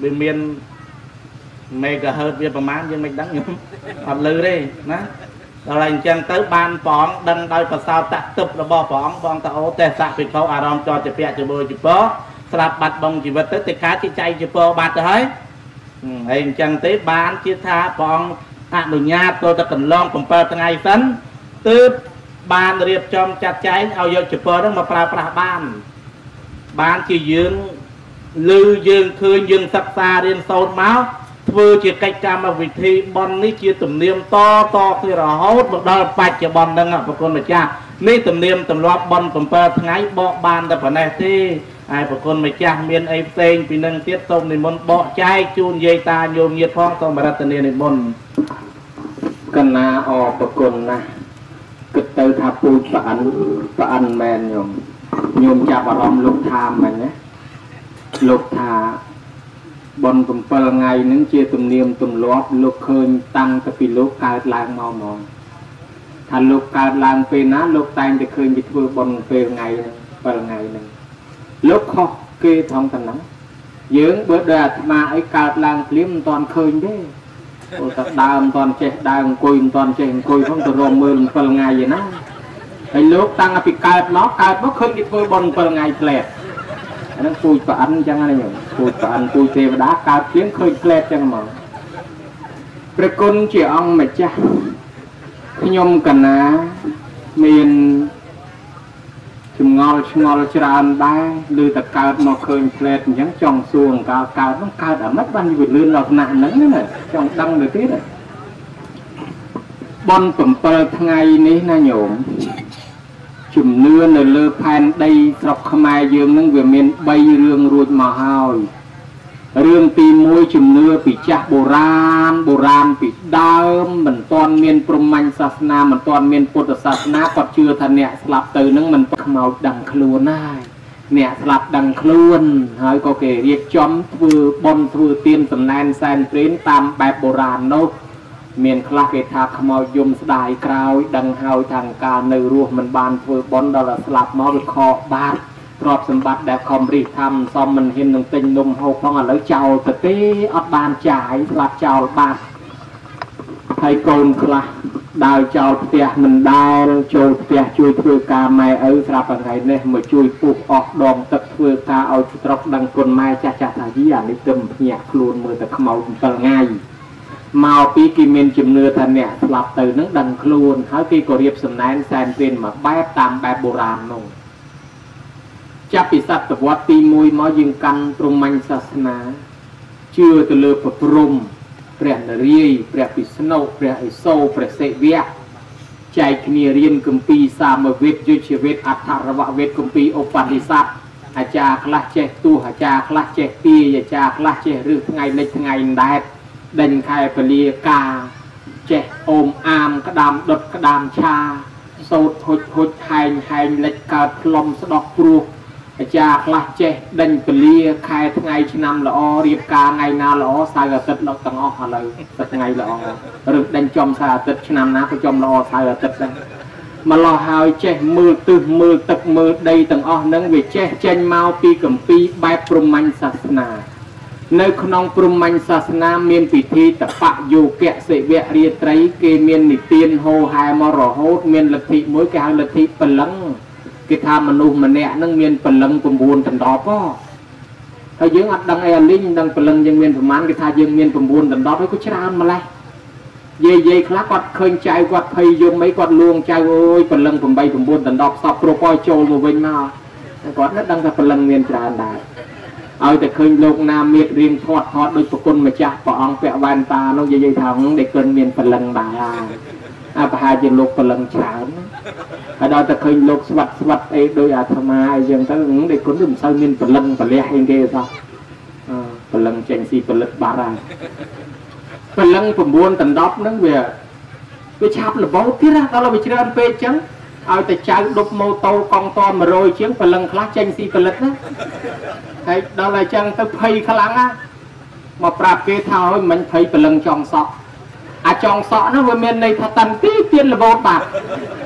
វាមានមេហ្គាហឺតវាប្រហែលយើងមិនដឹងខ្ញុំអត់លឺទេណាដល់ហើយអញ្ចឹងទៅបានព្រះអង្គដឹងដោយប្រសោតតទឹករបស់ព្រះអង្គបងតអូទេសៈភិក្ខុអារម្មណ៍ចោជាពាក់ជាមួយជប៉ុនស្លាប់បាត់បង់ជីវិតទៅទៅកើតជាចៃជប៉ុនបាត់ទៅហើយ ហើយអញ្ចឹងទេបានជាថាព្រះអង្គអនុញ្ញាតទៅតែកន្លង7ថ្ងៃសិនទើបបានរៀបចំចាត់ចែងឲ្យយកចពហ្នឹងមកប្រើប្រាស់បាន បានជាយើងឮយើងឃើញយើងសិក្សារៀនសូត្រមកធ្វើជាកិច្ចកម្មវិធីបន់នេះជាទំនៀមតតគ្នារហូតមកដល់បច្ចុប្បន្នហ្នឹងប្រគុណម្ចាស់នេះទំនៀមទម្លាប់បន់7ថ្ងៃបកបានតែប៉ុណ្ណេះទេ ហើយប្រគុណម្ចាស់មានអីផ្សេងពីនឹងទៀតសូមនិមន្តបកចែកជូនយាយតាញោមញាតផងសូមបរតនានិមន្តកណាអរប្រគុណណាស់គិតទៅថាពូជប្អិនប្អិនមែនញោមញោមចាប់អារម្មណ៍លោកថាមិញណាលោកថាបន7ថ្ងៃនឹងជាទំនៀមទម្លាប់លោកឃើញតាំងពីពីលោកកើតឡើងមកហ្មងថាលោកកើតឡើងពេលណាលោកតែងតែឃើញគេធ្វើបនពេលថ្ងៃហ្នឹង7ថ្ងៃហ្នឹង លោកខុសគេថងតំណឹងយើងបើដោយអាត្មាអីកើតឡើងភ្លាមមិនតាន់ឃើញទេអូតែដើមមិនតាន់ចេះដើមអង្គុយមិនតាន់ចេះអង្គុយផងទៅរមមើល7ថ្ងៃឯណាហើយលោកតាំងពីកើតមកកើតមកឃើញគេធ្វើបន់7ថ្ងៃផ្លែតអាហ្នឹងពូជប្រអិនអញ្ចឹងណាញោមពូជប្រអិនពូជទេវតាកើតភ្លាមឃើញផ្លែតអញ្ចឹងមកព្រះគុណជាអង្គម្ចាស់ខ្ញុំកណាមានជ ចម្ងល់ឆ្ងល់ច្រើនដែរឬតែកើតមកឃើញផ្លែតអញ្ចឹងចង់សួរកាលកើតនោះកើតអាម៉េចបានវាលឿនលក្ខណៈហ្នឹងណាចង់ដឹងទៅទៀតបន7ថ្ងៃនេះណាញោមជំនឿនៅលើផែនដីស្រុកខ្មែរយើងនឹងវាមាន3រឿងរួចមកហើយ រឿងទី1ជំនឿពីចាស់បុរាណបុរាណពីដើមមិនទាន់មានព្រហ្មញ្ញសាសនាមិនទាន់មានពុទ្ធសាសនាគាត់ជឿថាអ្នកស្លាប់ទៅនឹងមិនខ្មោចដឹងខ្លួនហើយអ្នកស្លាប់ដឹងខ្លួនហើយក៏គេរៀបចំធ្វើបន់ធ្វើទានសំណែនសែនព្រេនតាមបែបបុរាណនោះមានខ្លះគេថាខ្មោចយំស្ដាយក្រោយដឹងហើយថាកាលនៅរស់មិនបានធ្វើបន់ដល់តែស្លាប់មកវាខកបាត់ ទ្រព្យសម្បត្តិដែលខំរិះធំសំមិនហ៊ាននឹងទិញនំហូបផងឥឡូវចោលទៅទេអត់បានចាយស្លាប់ចោលបាត់ហើយកូនខ្លះដើរចោលផ្ទះមិនដែលចូលផ្ទះជួយធ្វើការម៉ែឪស្រាប់ថ្ងៃនេះមកជួយពុះអស់ដងទឹកធ្វើការឲ្យស្រុកដឹងគុណម៉ែចាស់ចាស់ថាយីអានេះទឹមភ្ញាក់ខ្លួនមើលតែខ្មោច7ថ្ងៃមកពីគេមានជំនឿថាអ្នកស្លាប់ទៅនឹងដឹងខ្លួនហើយគេក៏រៀបសំណែនសែនព្រេនមកបែបតាមបែបបុរាណនោះ ចាប់ពីសតវត្សទី1មកយើងកាន់ព្រហ្មញ្ញសាសនាជឿទៅលើព្រះព្រំព្រះនរាយណ៍ព្រះពិស្ណុព្រះឥសូរព្រះសិវៈចែកគ្នារៀនគម្ពីរសាមវេទយុជ្ជវេទអដ្ឋរវវេទគម្ពីរឧបនិស្ស័តអាចារ្យខ្លះចេះទូអាចារ្យខ្លះចេះទាយអាចារ្យខ្លះចេះរឹសថ្ងៃលិចថ្ងៃដែតដេញខែពលាកាចេះអូមអាមក្តាមដុតក្តាមឆាសោតហុចហុចហែងហែងលិចកើតផ្លុំស្ដោះព្រោះ អាចារ្យខ្លះចេះដេញពលាខែថ្ងៃឆ្នាំល្អរៀបការថ្ងៃណាល្អសៅរ៍អាទិត្យលោកទាំងអស់ឥឡូវទឹកថ្ងៃល្អឬដេញចំសៅរ៍អាទិត្យឆ្នាំណាក៏ចំល្អសៅរ៍អាទិត្យដែរម្លោះហើយចេះមើលទិសមើលទឹកមើលដីទាំងអស់ហ្នឹងវាចេះចេញមកពីកម្ពីបែបព្រហ្មញ្ញសាសនានៅក្នុងព្រហ្មញ្ញសាសនាមានពិធីតបយោគៈសិវៈរាត្រី គេមាននិទានហោហែមករហូត មានលទ្ធិមួយគេហៅលទ្ធិពលឹង គេថាមនុស្សម្នាក់នឹងមានពលឹង9ដណ្ដប់ហ៎ហើយយើងអត់ដឹងអីអាលីងដឹងពលឹងយើងមានប្រមាណគេថាយើងមាន9ដណ្ដប់ហើយក៏ច្រើនម្លេះយាយយាយខ្លះគាត់ឃើញចៅគាត់ភ័យយំអីគាត់លួងចៅអើយពលឹង8 9ដណ្ដប់សពគ្រប់ឲ្យចូលមកវិញមកគាត់នឹងដឹងថាពលឹងមានច្រើនដែរឲ្យតែឃើញលោកណាមៀតរៀងធាត់ធាត់ដូចប្រគុណម្ចាស់ព្រះអង្គពាក់វ៉ែនតានោះនិយាយថាដែលកិនមានពលឹងដែរ អាប្រហែលជាលោកពលឹងច្រើនហើយដល់តែឃើញលោកស្វាត់ស្វាត់អីដោយអាត្មាអីចឹងទៅដែលគុណមិនសូវមានពលឹងពលះអីគេសោះពលឹងចេញស៊ីផលិតបាត់ហើយពលឹង9ដណ្ដប់ហ្នឹងវាវាឆាប់លបោទៀតដល់វាច្រើនពេកចឹងឲ្យតែចៅដប់ម៉ូតូកង់ត100ជាងពលឹងខ្លះចេញស៊ីផលិតណាហើយដល់តែចឹងទៅភ័យខ្លាំងណាមកប្រាប់គេថាឲ្យមិញភ័យពលឹងចង់សក់ អាចង់សក់នោះវាមានន័យថាតាន់ទីទៀនលបោតបាត់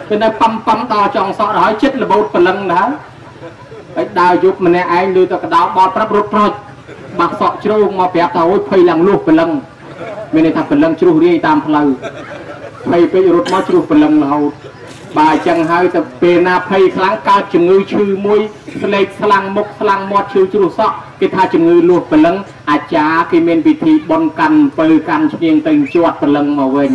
គឺនៅប៉ំប៉ំដល់ចង់សក់ដល់ហើយចិត្តលបោតពលឹងដែរហើយដើរយប់ម្នាក់ឯងលើទៅកដោបតប្រាប់រត់ប្រូចបាក់សក់ជ្រូងមកប្រាប់ថាអូយភ័យឡើងលុះពលឹងមានន័យថាពលឹងជ្រុះរាយតាមផ្លូវភ័យពេករត់មកជ្រុះពលឹងរហូត បាទអញ្ចឹងហើយទៅពេលណាភ័យខ្លាំងកើតជំងឺឈឺមួយស្លេកស្លាំងមុខស្លាំងមាត់ឈឺជ្រុះសក់គេថាជំងឺលោះព្រលឹងអាចារ្យគេមានពិធីបន់កាន់ពើកាន់ឈ្នៀងទៅជាប់ព្រលឹងមកវិញ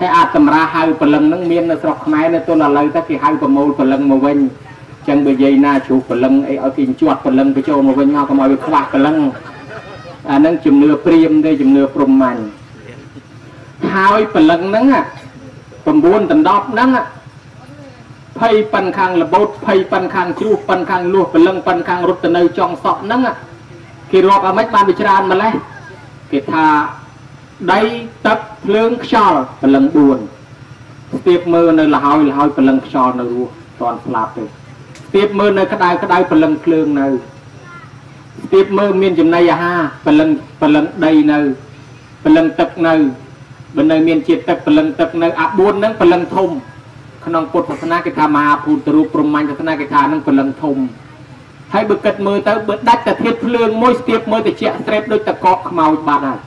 ហើយអាចតម្រាហៅព្រលឹងហ្នឹងមាននៅស្រុកខ្មែរនៅទល់ឥឡូវទៅគេហៅប្រមូលព្រលឹងមកវិញចឹងបើនិយាយណាជ្រុះព្រលឹងអីឲ្យគេជាប់ព្រលឹងបញ្ចូលមកវិញមកកុំឲ្យវាខ្វះព្រលឹងអាហ្នឹងជំនឿព្រាមទេជំនឿព្រហ្មញ្ញហើយព្រលឹងហ្នឹង9ដណ្ដប់ហ្នឹង ភ័យប៉ិនខាងលបោតភ័យប៉ិនខាងជ្រុះប៉ិនខាងលួសពលឹងប៉ិនខាងរត់ទៅនៅចង់សក់ហ្នឹងគេរាប់អាម៉េចបានវាច្រើនម្លេះគេថាដីទឹកភ្លើងខ្យល់ពលឹង4ស្ទាបមើលនៅលហើយលហើយពលឹងខ្យល់នៅរស់តន់ស្លាប់ទេស្ទាបមើលនៅក្តៅក្តៅពលឹងភ្លើងនៅស្ទាបមើលមានចំណីអាហារពលឹងពលឹងដីនៅពលឹងទឹកនៅបើនៅមានជាតិទឹកពលឹងទឹកនៅអា4ហ្នឹងពលឹងធំ ក្នុងពុទ្ធសាសនាគេថាមហាភូតរូបព្រហ្មញ្ញសាសនាគេថានឹងពលឹងធំហើយបើគិតមើលទៅបើដាច់តែធាតភ្លើងមួយស្ទាបមើលទៅជាស្រេបដូចតកកខ្មោចបាត់ហើយ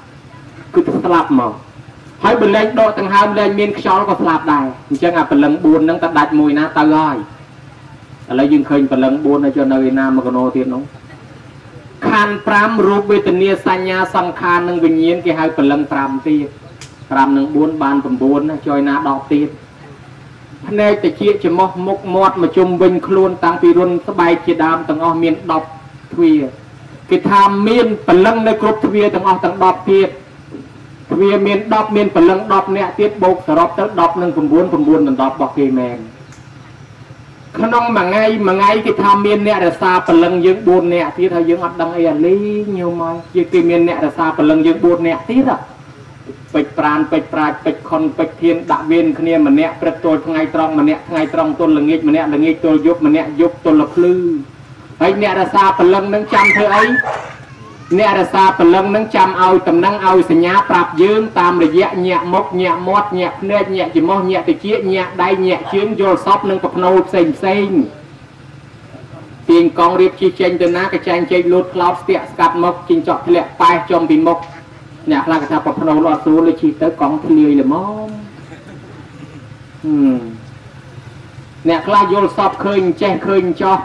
គឺទៅស្លាប់មកហើយបើលែងដកដង្ហើមលែងមានខ្យល់ក៏ស្លាប់ដែរអញ្ចឹងអាពលឹង4ហ្នឹងទៅដាច់មួយណាទៅហើយឥឡូវយើងឃើញពលឹង4នៅចុះនៅឯណាមកកណោទៀតនោះខណ្ឌ5រូបវេទនាសញ្ញាសង្ខារនិងវិញ្ញាណគេហៅពលឹង5ទៀត5និង4បាន9ណាចុយណា10ទៀត ភ្នែកតិចច្រមុះមុខមាត់មកជុំវិញខ្លួនតាំងពីរុនស្បែកជាដើមទាំងអស់មាន10ទ្វារគេថាមានពលឹងនៅគ្រប់ទ្វារទាំងអស់ទាំង10ទៀតទ្វារមាន10មានពលឹង10នាក់ទៀតបូកសរុបទៅ10និង9 9ដល់10របស់គេមែនក្នុងមួយថ្ងៃមួយថ្ងៃគេថាមានអ្នករសាពលឹងយើង4នាក់ទៀតហើយយើងអត់ដឹងអីអាលីញោមមកយើងគេមានអ្នករសាពលឹងយើង4នាក់ទៀត ពេជ្រប្រានពេជ្រប្រាជ្ញពេជ្រខុនពេជ្រធានដាក់វេនគ្នាម្នាក់ព្រឹកទល់ថ្ងៃត្រង់ម្នាក់ថ្ងៃត្រង់ទល់ល្ងាចម្នាក់ល្ងាចទល់យប់ម្នាក់យប់ទល់ភ្លឺហើយអ្នករសាពលឹងនឹងចាំធ្វើអីអ្នករសាពលឹងនឹងចាំឲ្យតំណែងឲ្យសញ្ញាប្រាប់យើងតាមរយៈញាក់មុខញាក់មាត់ញាក់ភ្នែកញាក់ច្រមុះញាក់តិចញាក់ដៃញាក់ជើងយល់សពនឹងប្រភ្នូផ្សេងផ្សេងទៀងកងរៀបជិះចេញទៅណាកចែងចេកលូតខ្លោតស្ទាក់ស្កាត់មកជីងចក់ធ្លាក់ប៉ែចំពីមុខ អ្នកខ្លះគេថាប្រភ្នូអត់ស្រួលលើជិះទៅកង់ធ្លាយល្មមអ្នកខ្លះយល់សពឃើញចេះឃើញចោះ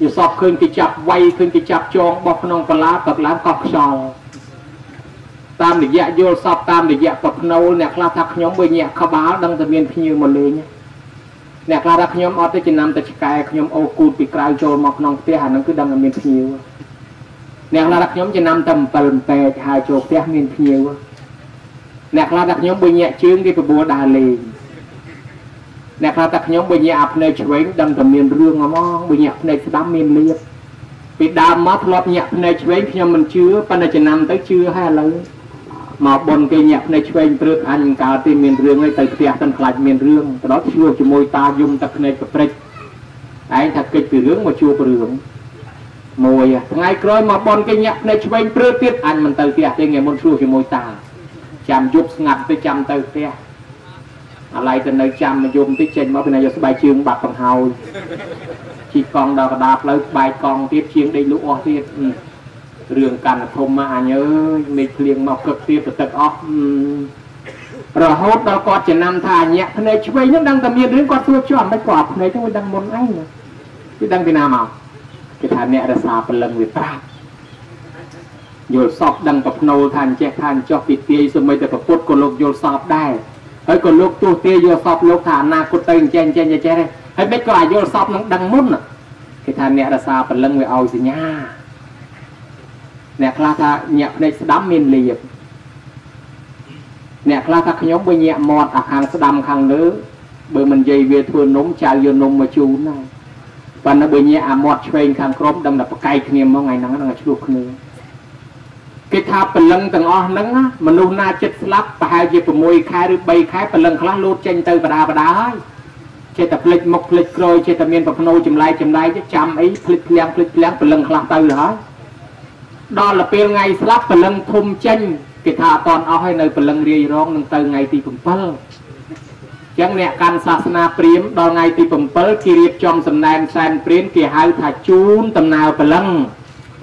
យល់សពឃើញគេចាប់វាយឃើញគេចាប់ចងបោះក្នុងបលាទឹកឡើងកោះខ្យល់តាមរយៈយល់សពតាមរយៈប្រភ្នូអ្នកខ្លះថាខ្ញុំបើញាក់ក្បាលដឹងតែមានភ្ញៀវមកលេងអ្នកខ្លះថាខ្ញុំអត់ទៅចំណាំទៅឆ្កែខ្ញុំអូគូតពីក្រៅចូលមកក្នុងផ្ទះអាហ្នឹងគឺដឹងតែមានភ្ញៀវ អ្នកខ្លះថាខ្ញុំចំណាំតែ7ពេកហើយចូលផ្ទះមានភ្ញៀវអ្នកខ្លះថាខ្ញុំបើញាក់ជើងគេបបួលដើរលេងអ្នកខ្លះថាខ្ញុំបើញាក់អាភ្នែកឆ្វេងដឹងតែមានរឿងហ្មងបើញាក់ភ្នែកស្ដាំមានលៀបពីដើមមកធ្លាប់ញាក់ភ្នែកឆ្វេងខ្ញុំមិនជឿប៉ុន្តែចំណាំទៅជឿហើយឥឡូវមកបនគេញាក់ភ្នែកឆ្វេងព្រឹកអញកាលទីមានរឿងហើយទៅផ្ទះទៅខ្លាចមានរឿងទៅដល់ជួបជាមួយតាយំទឹកភ្នែកប្រព្រិចឯងថាកិច្ចពីរឿងមកជួបរឿង មួយថ្ងៃក្រោយមកបនគេញាក់ភ្នែកឆ្វេងព្រឹកទៀតអញមិនទៅផ្ទះទេថ្ងៃមុនជួបជាមួយតាចាំយប់ស្ងាត់ទៅចាំទៅផ្ទះអាឡ័យទៅនៅចាំមកយំតិចចេញមកពីណាយកស្បែកជើងបាត់បង្ហើយជីកង់ដល់កដាផ្លូវស្បែកកង់ទៀតជាងដេកលក់អស់ទៀតរឿងកាន់ធំមកអញអើយមេឃភ្លៀងមកគឹកទៀតទៅទឹកអស់រហូតដល់គាត់ចំណាំថាញាក់ភ្នែកឆ្វេងហ្នឹងដឹងតែមានរឿងគាត់សួរជាប់មិនគាត់ភ្នែកហ្នឹងមិនដឹងមុនអញគេដឹងពីណាមក គេថាអ្នករសាព្រលឹងវាប្រាប់យល់សពដឹងប្រភ្នូលថាអញ្ចេះថាអញ្ចោះពីទាយសម្បីតែប្រពុតក៏លោកយល់សពដែរហើយក៏លោកទោះទាយល់សពលោកថាអនាគតទៅអញ្ចេះអញ្ចេះអញ្ចេះហើយមិនក៏អាយល់សពនឹងដឹងមុនគេថាអ្នករសាព្រលឹងវាឲ្យសញ្ញាអ្នកខ្លះថាញាក់ភ្នែកស្ដាំមានលៀបអ្នកខ្លះថាខ្ញុំបើញាក់មាត់អាខាងស្ដាំខាងលើបើមិននិយាយវាធ្វើនំចៅយកនំមកជូនណា ប៉ុន្តែបើញាក់អាមាត់ឆ្វេងខាងក្រោមដឹងតែប្រកែកគ្នាមកថ្ងៃហ្នឹងនឹងឆ្លោះគ្នាគេថាព្រលឹងទាំងអស់ហ្នឹងមនុស្សណាចិត្តស្លាប់ប្រហែលជា6ខែឬ3ខែព្រលឹងខ្លះលោតចេញទៅបដាបដាហើយចេះតែភ្លេចមុខភ្លេចក្រោយចេះតែមានប្រភ្នូចម្លែកចម្លែកចាំអីភ្លេចភ្លាំងភ្លេចភ្លាំងព្រលឹងខ្លះទៅហើយដល់ទៅពេលថ្ងៃស្លាប់ព្រលឹងធំចេញគេថាអត់តន់អស់ហើយនៅព្រលឹងរាយរងនឹងទៅថ្ងៃទី7 ចឹងអ្នកកាន់សាសនាព្រាហ្មណ៍ដល់ថ្ងៃទី7គេរៀបចំសំណែនសែនព្រានគេហៅថាជូនដំណើរព្រលឹង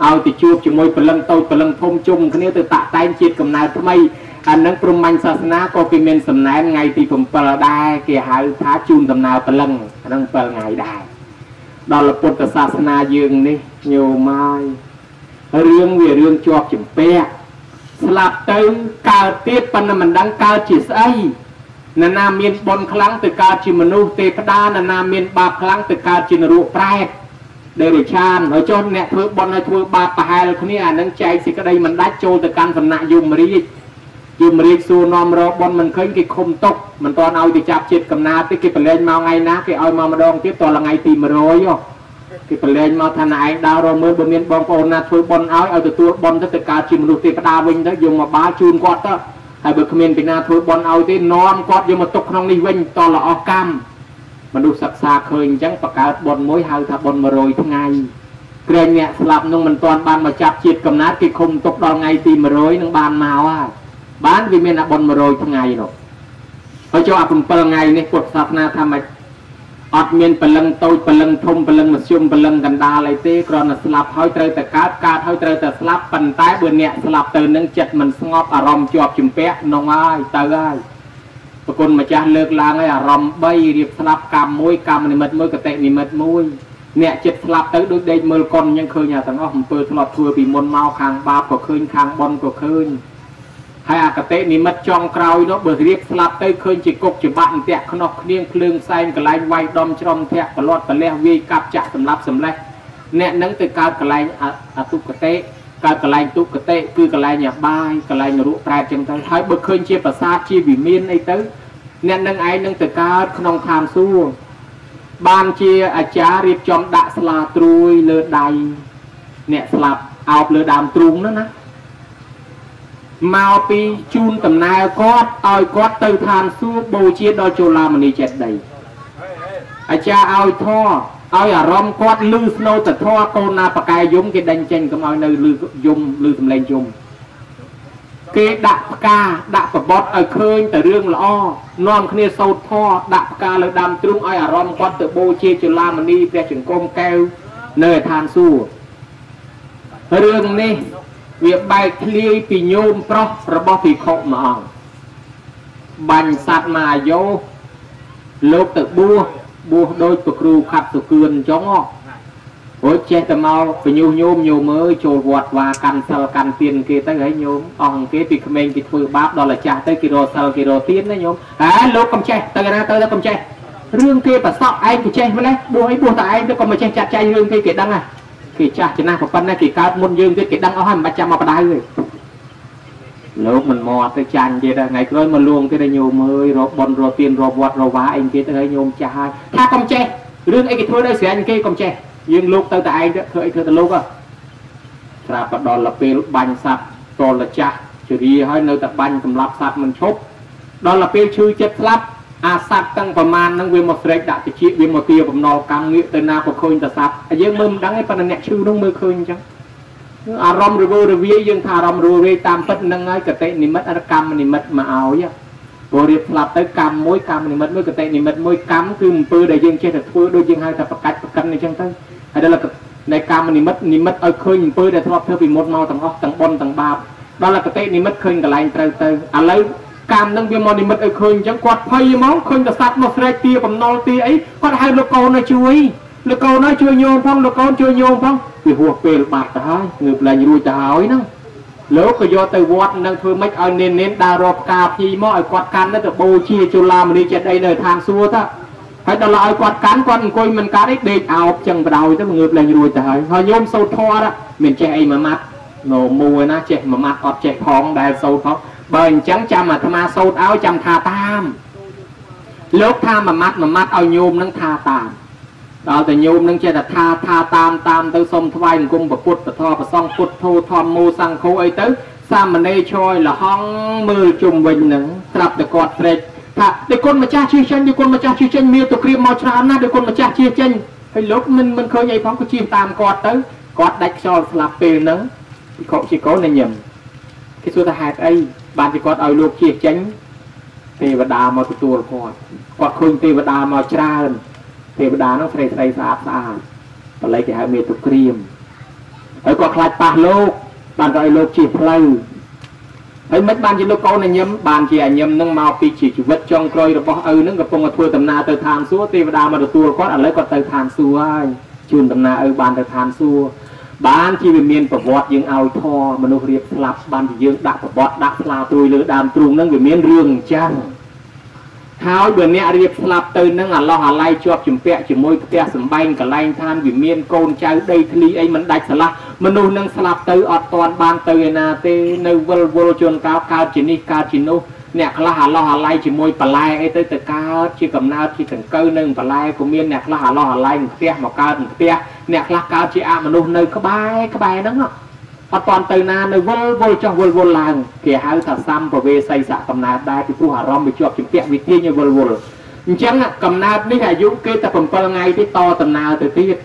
ឲ្យទៅជួបជាមួយព្រលឹងតូចព្រលឹងធំជុំគ្នាទៅតាក់តែងជាតិកំណើតថ្មីអានឹងព្រហ្មញ្ញសាសនាក៏គេមានសំណែនថ្ងៃទី7ដែរគេហៅថាជូនដំណើរព្រលឹងហ្នឹង7ថ្ងៃដែរដល់ពុទ្ធសាសនាយើងនេះញោមហើយរឿងវារឿងជាប់ចម្ពាក់ស្លាប់ទៅកើតទៀតប៉ុន្តែមិនដឹងកើតជាស្អី នរណាមានបុណ្យខ្លាំងទៅកើតជាមនុស្សទេវតានរណាមានបាបខ្លាំងទៅកើតជានរកប្រែតដេរិឆានហើយចុះអ្នកធ្វើបុណ្យហើយធ្វើបាបប្រហែលគ្នាអានឹងចែកសេចក្តីមិនដាច់ចូលទៅកាន់សំណាក់យមរាជយមរាជសួរនាំរកបុណ្យមិនឃើញគេខុំຕົកមិនទាន់ឲ្យទៅចាប់ជាតិកំណើតទេគេប្រឡែងមកថ្ងៃណាគេឲ្យមកម្ដងទៀតតថ្ងៃទី100ហ៎គេប្រឡែងមកថាណែឯងដើររមើលបើមានបងប្អូនណាធ្វើបុណ្យឲ្យឲ្យទទួលបុណ្យទៅទៅកើតជាមនុស្សទេវតាវិញទៅយកមកបាលជូនគាត់ទៅ ហើយបើគ្មានពីណាធ្វើបុណ្យឲ្យទេនាំគាត់យកមកទុកក្នុងនេះវិញតលអស់កម្មមនុស្សសិក្សាឃើញអញ្ចឹងបង្កើតបុណ្យមួយហៅថាបុណ្យ100ថ្ងៃក្រែងអ្នកស្លាប់នឹងមិនទាន់បានមកចាប់ជាតិកំណត់គេឃុំទុកដល់ថ្ងៃទី100នឹងបានមកហើយបានវាមានអាបុណ្យ100ថ្ងៃនោះហើយចូលអា7ថ្ងៃនេះពុទ្ធសាសនាថាម៉េច អត់មានពលឹងតូចពលឹងធំពលឹងមធ្យមពលឹងកណ្ដាលអីទេគ្រាន់តែស្លាប់ហើយត្រូវតែកើតកើតហើយត្រូវតែស្លាប់ប៉ុន្តែបើអ្នកស្លាប់ទៅនឹងចិត្តមិនស្ងប់អារម្មណ៍ជាប់ជំពាក់នងហើយទៅហើយប្រគុណម្ចាស់លើកឡើងឲ្យអារម្មណ៍3រៀបស្លាប់កម្មមួយកម្មនិមិត្តមួយកតិនិមិត្តមួយអ្នកចិត្តស្លាប់ទៅដូចដេកមើលកុនអញ្ចឹងឃើញអាទាំងអស់អំពើធ្លាប់ធ្វើពីមុនមកខាងបាបក៏ឃើញខាងបុណ្យក៏ឃើញ ហើយអកតេនិមិត្តចុងក្រោយនោះបើរៀបស្លាប់ទៅឃើញជាគុកជាបាក់អន្ទាក់ខ្នោះគ្នាងភ្លើងផ្សែងកន្លែងវាយដំច្រំធាក់ប្រឡត់ប្រលះវាយកាប់ចាក់សម្លាប់សម្លេះអ្នកនឹងទៅកើតកន្លែងអតុគតេកើតកន្លែងទុគតិគឺកន្លែងអាបាយកន្លែងនរកប្រែតចឹងទៅហើយបើឃើញជាប្រាសាទជាវិមានអីទៅអ្នកនឹងឯងនឹងទៅកើតក្នុងឋានសួគ៌បានជាអាចារ្យរៀបចំដាក់ស្លាត្រួយលើដៃអ្នកស្លាប់អោបលើដើមទ្រូងនោះណា មកពីជូនដំណើរគាត់ឲ្យគាត់ទៅឋានសួគ៌បូជាដល់ជលាមនីចេតិយអាចារ្យឲ្យធေါ်ឲ្យអារម្មណ៍គាត់លឺស្នូតធေါ်កូនណាបកាយយំគេដេញចេញកុំឲ្យនៅលឺយំលឺសំឡេងយំគេដាក់ផ្កាដាក់ប្របត់ឲ្យឃើញតែរឿងល្អនាំគ្នាសោតធေါ်ដាក់ផ្កាលើដើមទ្រូងឲ្យអារម្មណ៍គាត់ទៅបូជាជលាមនីព្រះចង្គមកែវនៅឋានសួគ៌រឿងនេះ វាបែកធ្លាយពីញោមប្រុសរបស់ភិក្ខុមួយអង្គបាញ់សัตว์មកអាយុលោកទៅបួសបួសដោយប្រគ្រូខាត់សុគឿនអញ្ចឹងហ៎ចេះតែមកបញ្ញុះញោមញោមអើយចូលវត្តវាកាន់សិលកាន់ទានគេទៅហើយញោមអស់គេពីក្មេងគេធ្វើបាបដល់អាចាស់ទៅគេរកសិលគេរកទានណាញោមហ៎លោកកំចេះទៅណាទៅទៅកំចេះរឿងគេប្រសក់ឯងគេចេះម្លេះបួសអីបួសតែឯងទៅក៏មិនចេះចាត់ចែងរឿងគេគេដឹងហ៎ គេចាស់ចំណាស់ប៉ុណ្ណាគេកើតមុនយើងទៀតគេដឹងអស់ហើយមិនបាច់ចាំមកបដៅទេលោកមិនមកទៅចាញ់ទៀតថ្ងៃក្រោយមកលួងទៀតឲ្យញោមអើយរកបនរកទៀនរកវត្តរកវាអីទៀតទៅឲ្យញោមចាស់ហើយថាកុំចេះរឿងអីគេធ្វើដោយស្រាញ់គេកុំចេះយើងលោកទៅតែឯងទៅធ្វើអីធ្វើទៅលោកហ៎ស្រាប់បដល់ពេលបាញ់សัตว์តលចាស់ជរាហើយនៅតែបាញ់សម្លាប់សัตว์មិនឈប់ដល់ពេលឈឺចិត្តស្លាប់ អាសត្វទាំងប្រមាណហ្នឹងវាមកស្រែកដាក់តិចវាមកទាបំណុលកម្មងាកទៅណាក៏ឃើញតែសត្វយើងមើលមិនដឹងទេប៉ុន្តែអ្នកឈឺនោះមើលឃើញអញ្ចឹងអារម្មណ៍រវើរវាយយើងថាអារម្មណ៍រវើរវាយតាមពិតហ្នឹងហើយកតិនិមិត្តអរកម្មនិមិត្តមកឲ្យព្រោះរៀបស្លាប់ទៅកម្មមួយកម្មនិមិត្តមួយកតិនិមិត្តមួយកម្មគឺអំពើដែលយើងចេះតែធ្វើដូចយើងហៅថាប្រកាច់ប្រកិនអញ្ចឹងទៅហើយដល់នៃកម្មនិមិត្តនិមិត្តឲ្យឃើញអំពើដែលធ្លាប់ធ្វើពីមុនមកទាំងអស់ទាំងបុណ្យទាំងបាបដល់កតិនិមិត្តឃើញកន្លែងត្រូវទៅឥឡូវ កម្មនឹងវាមកនិមិត្តឲ្យឃើញអញ្ចឹងគាត់ភ័យហ្មងឃើញតែសត្វមកស្រែកទាបំណុលទាអីគាត់ហៅលោកកូនឲ្យជួយលោកកូនឲ្យជួយញោមផងលោកកូនជួយញោមផងវាហួសពេលបាត់ទៅហើយងើបឡើងរួចទៅហើយហ្នឹងលោកក៏យកទៅវត្តនឹងធ្វើម៉េចឲ្យនេននេនដើររកផ្កាភីមកឲ្យគាត់កាន់ទៅបូជាជលាមនីចិត្តអីនៅឋានសួគ៌ទៅហើយដល់ឲ្យគាត់កាន់គាត់អង្គុយមិនកាត់អីដេកអោបចឹងបដ ாய் ទៅងើបឡើងរួចទៅហើយហើយញោមសូត្រធម៌មានចេះអីមួយម៉ាត់នៅមួយណាចេះមួយម៉ាត់អត់ចេះផងដែលសូត្រផង បើអញ្ចឹងចាំអាត្មាសូត្រឲ្យចាំថាតាមលោកថាមួយម៉ាត់មួយម៉ាត់ឲ្យញោមនឹងថាតាមដល់តែញោមនឹងចេះតែថាថាតាមតាមទៅសុំថ្វាយអង្គមពុទ្ធពធប្រសងពុទ្ធធោធម្មមោសង្ឃោអីទៅសាមណេរឈយលហងមើលជុំវិញនឹងត្រាប់តែគាត់ស្រេចថាដូចគុណម្ចាស់ជឿចេញដូចគុណម្ចាស់ជឿចេញមានទៅក្រៀមមកច្រើនណាស់ដូចគុណម្ចាស់ជឿចេញហើយលោកមិនមិនឃើញអីផងក៏ជឿតាមគាត់ទៅគាត់ដាច់ខ្យល់ស្លាប់ពេលហ្នឹងពិខុជាកូនញញឹមគេសួរថាហេតុអី បានជាគាត់ឲ្យលោកជៀសចេញទេវតាមកទទួលគាត់គាត់ឃើញទេវតាមកច្រើនទេវតានោះស្រីស្រីស្អាតស្អាតបល័យគេហៅមេតុក្រៀមហើយគាត់ខ្លាចប៉ះលោកបានក៏ឲ្យលោកជៀសផ្លូវហើយមិនបានជាលោកកូនញញឹមបានជាញញឹមនឹងមកពីជីវិតចុងក្រោយរបស់ឪនឹងកំពុងតែធ្វើដំណើរទៅឋានសួគ៌ទេវតាមកទទួលគាត់ឥឡូវគាត់ទៅឋានសួគ៌ហើយជូនដំណើរឪបានទៅឋានសួគ៌ បានជាវាមានប្រវត្តិយើងឲ្យធរមនុស្សរៀបស្លាប់បានជាយើងដាក់ប្រវត្តិដាក់ស្លាត្រួយលើដើមទ្រូងហ្នឹងវាមានរឿងអញ្ចឹងហើយបើអ្នករៀបស្លាប់ទៅនឹងអាឡោះអាឡៃជាប់ជំពាក់ជាមួយផ្ទះសំបែងកន្លែងឋានវាមានកូនចៅដីធ្លីអីមិនដាច់ស្រឡះមនុស្សនឹងស្លាប់ទៅអត់តាន់បានទៅឯណាទេនៅវិលវល់ជួនកោកើតជានេះកើតជានោះ អ្នកខ្លះអាឡោះអាឡៃជាមួយបន្លែអីទៅទៅកើតជាកំណើតជាកង្កូវនៅបន្លែក៏មានអ្នកខ្លះអាឡោះអាឡៃផ្ទះមកកើតផ្ទះអ្នកខ្លះកើតជាអមនុស្សនៅក្បែរក្បែរហ្នឹងអត់តាន់ទៅណានៅវល់វល់ចុះវល់វល់ឡើងគេហៅថាសម្ពវេសីសៈកំណើតដែរពីព្រោះអារម្មណ៍វាជាប់ជំពាក់វិទាញវល់វល់អញ្ចឹងកំណើតនេះអាយុគេតែ7ថ្ងៃទេតដំណើរទៅទៀត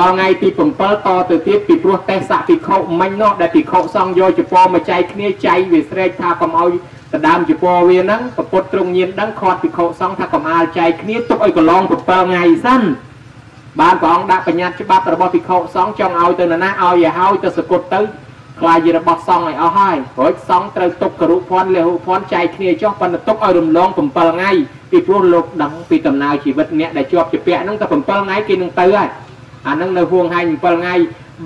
ដល់ថ្ងៃទី7តទៅទៀតពីព្រោះទេសៈភិក្ខុមិញនោះដែលភិក្ខុសង្ឃយកចពោមកចែកគ្នាចៃវាស្រែកថាកុំឲ្យ ដដើមចពោវាហ្នឹងប្រពុតទ្រង់ញៀនដឹងខាត់ភិក្ខុសង្ឃថាកុំអាលចែកគ្នាទុកឲ្យកន្លង7ថ្ងៃសិនបានព្រះអង្គដាក់បញ្ញត្តិច្បាប់របស់ភិក្ខុសង្ឃចង់ឲ្យទៅនរណាឲ្យឲ្យហើយទៅសគត់ទៅខ្លាយជារបស់សង្ឃឲ្យអស់ហើយព្រោះសង្ឃត្រូវទុកគរុភ័ណ្ឌលះភ័ណ្ឌចែកគ្នាចុះប៉ុន្តែទុកឲ្យរំលង7ថ្ងៃពីព្រោះលោកដឹងពីដំណើរជីវិតអ្នកដែលជាប់ជាពាក់ហ្នឹងតែ7ថ្ងៃគេនឹងទៅហើយអាហ្នឹងនៅហួងហែង7ថ្ងៃ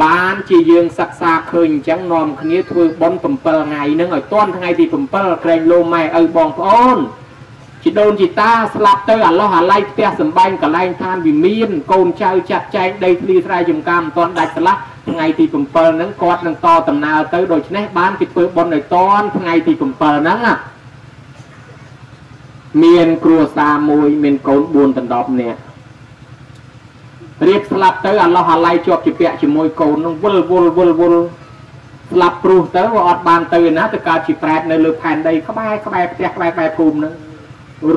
បានជាយើងសិក្សាឃើញអញ្ចឹងនាំគ្នាធ្វើបុណ្យ7ថ្ងៃហ្នឹងឲ្យទាន់ថ្ងៃទី7ក្រែងលោម៉ែឪបងប្អូនជីដូនជីតាស្លាប់ទៅអាឡោះអាឡៃផ្ទះសំបែងកន្លែងឋានវិមានកូនចៅចាត់ចែងដីធ្លីស្រែចម្ការមិនទាន់ដាច់ឆ្លាស់ថ្ងៃទី7ហ្នឹងគាត់នឹងតដំណើរទៅដូច្នេះបានគេធ្វើបុណ្យឲ្យតាន់ថ្ងៃទី7ហ្នឹងមានគ្រួសារមួយមានកូន4ដណ្ដប់នាក់ រៀបស្លាប់ទៅអាឡោះអាឡៃជាប់ជាពាក់ជាមួយកូននឹងវិលវល់វល់វល់ស្លាប់ព្រោះទៅក៏អត់បានទៅណាទៅកើតជាប្រែតនៅលើផែនដីក្បែរក្បែរផ្ទះក្បែរក្បែរភូមិហ្នឹង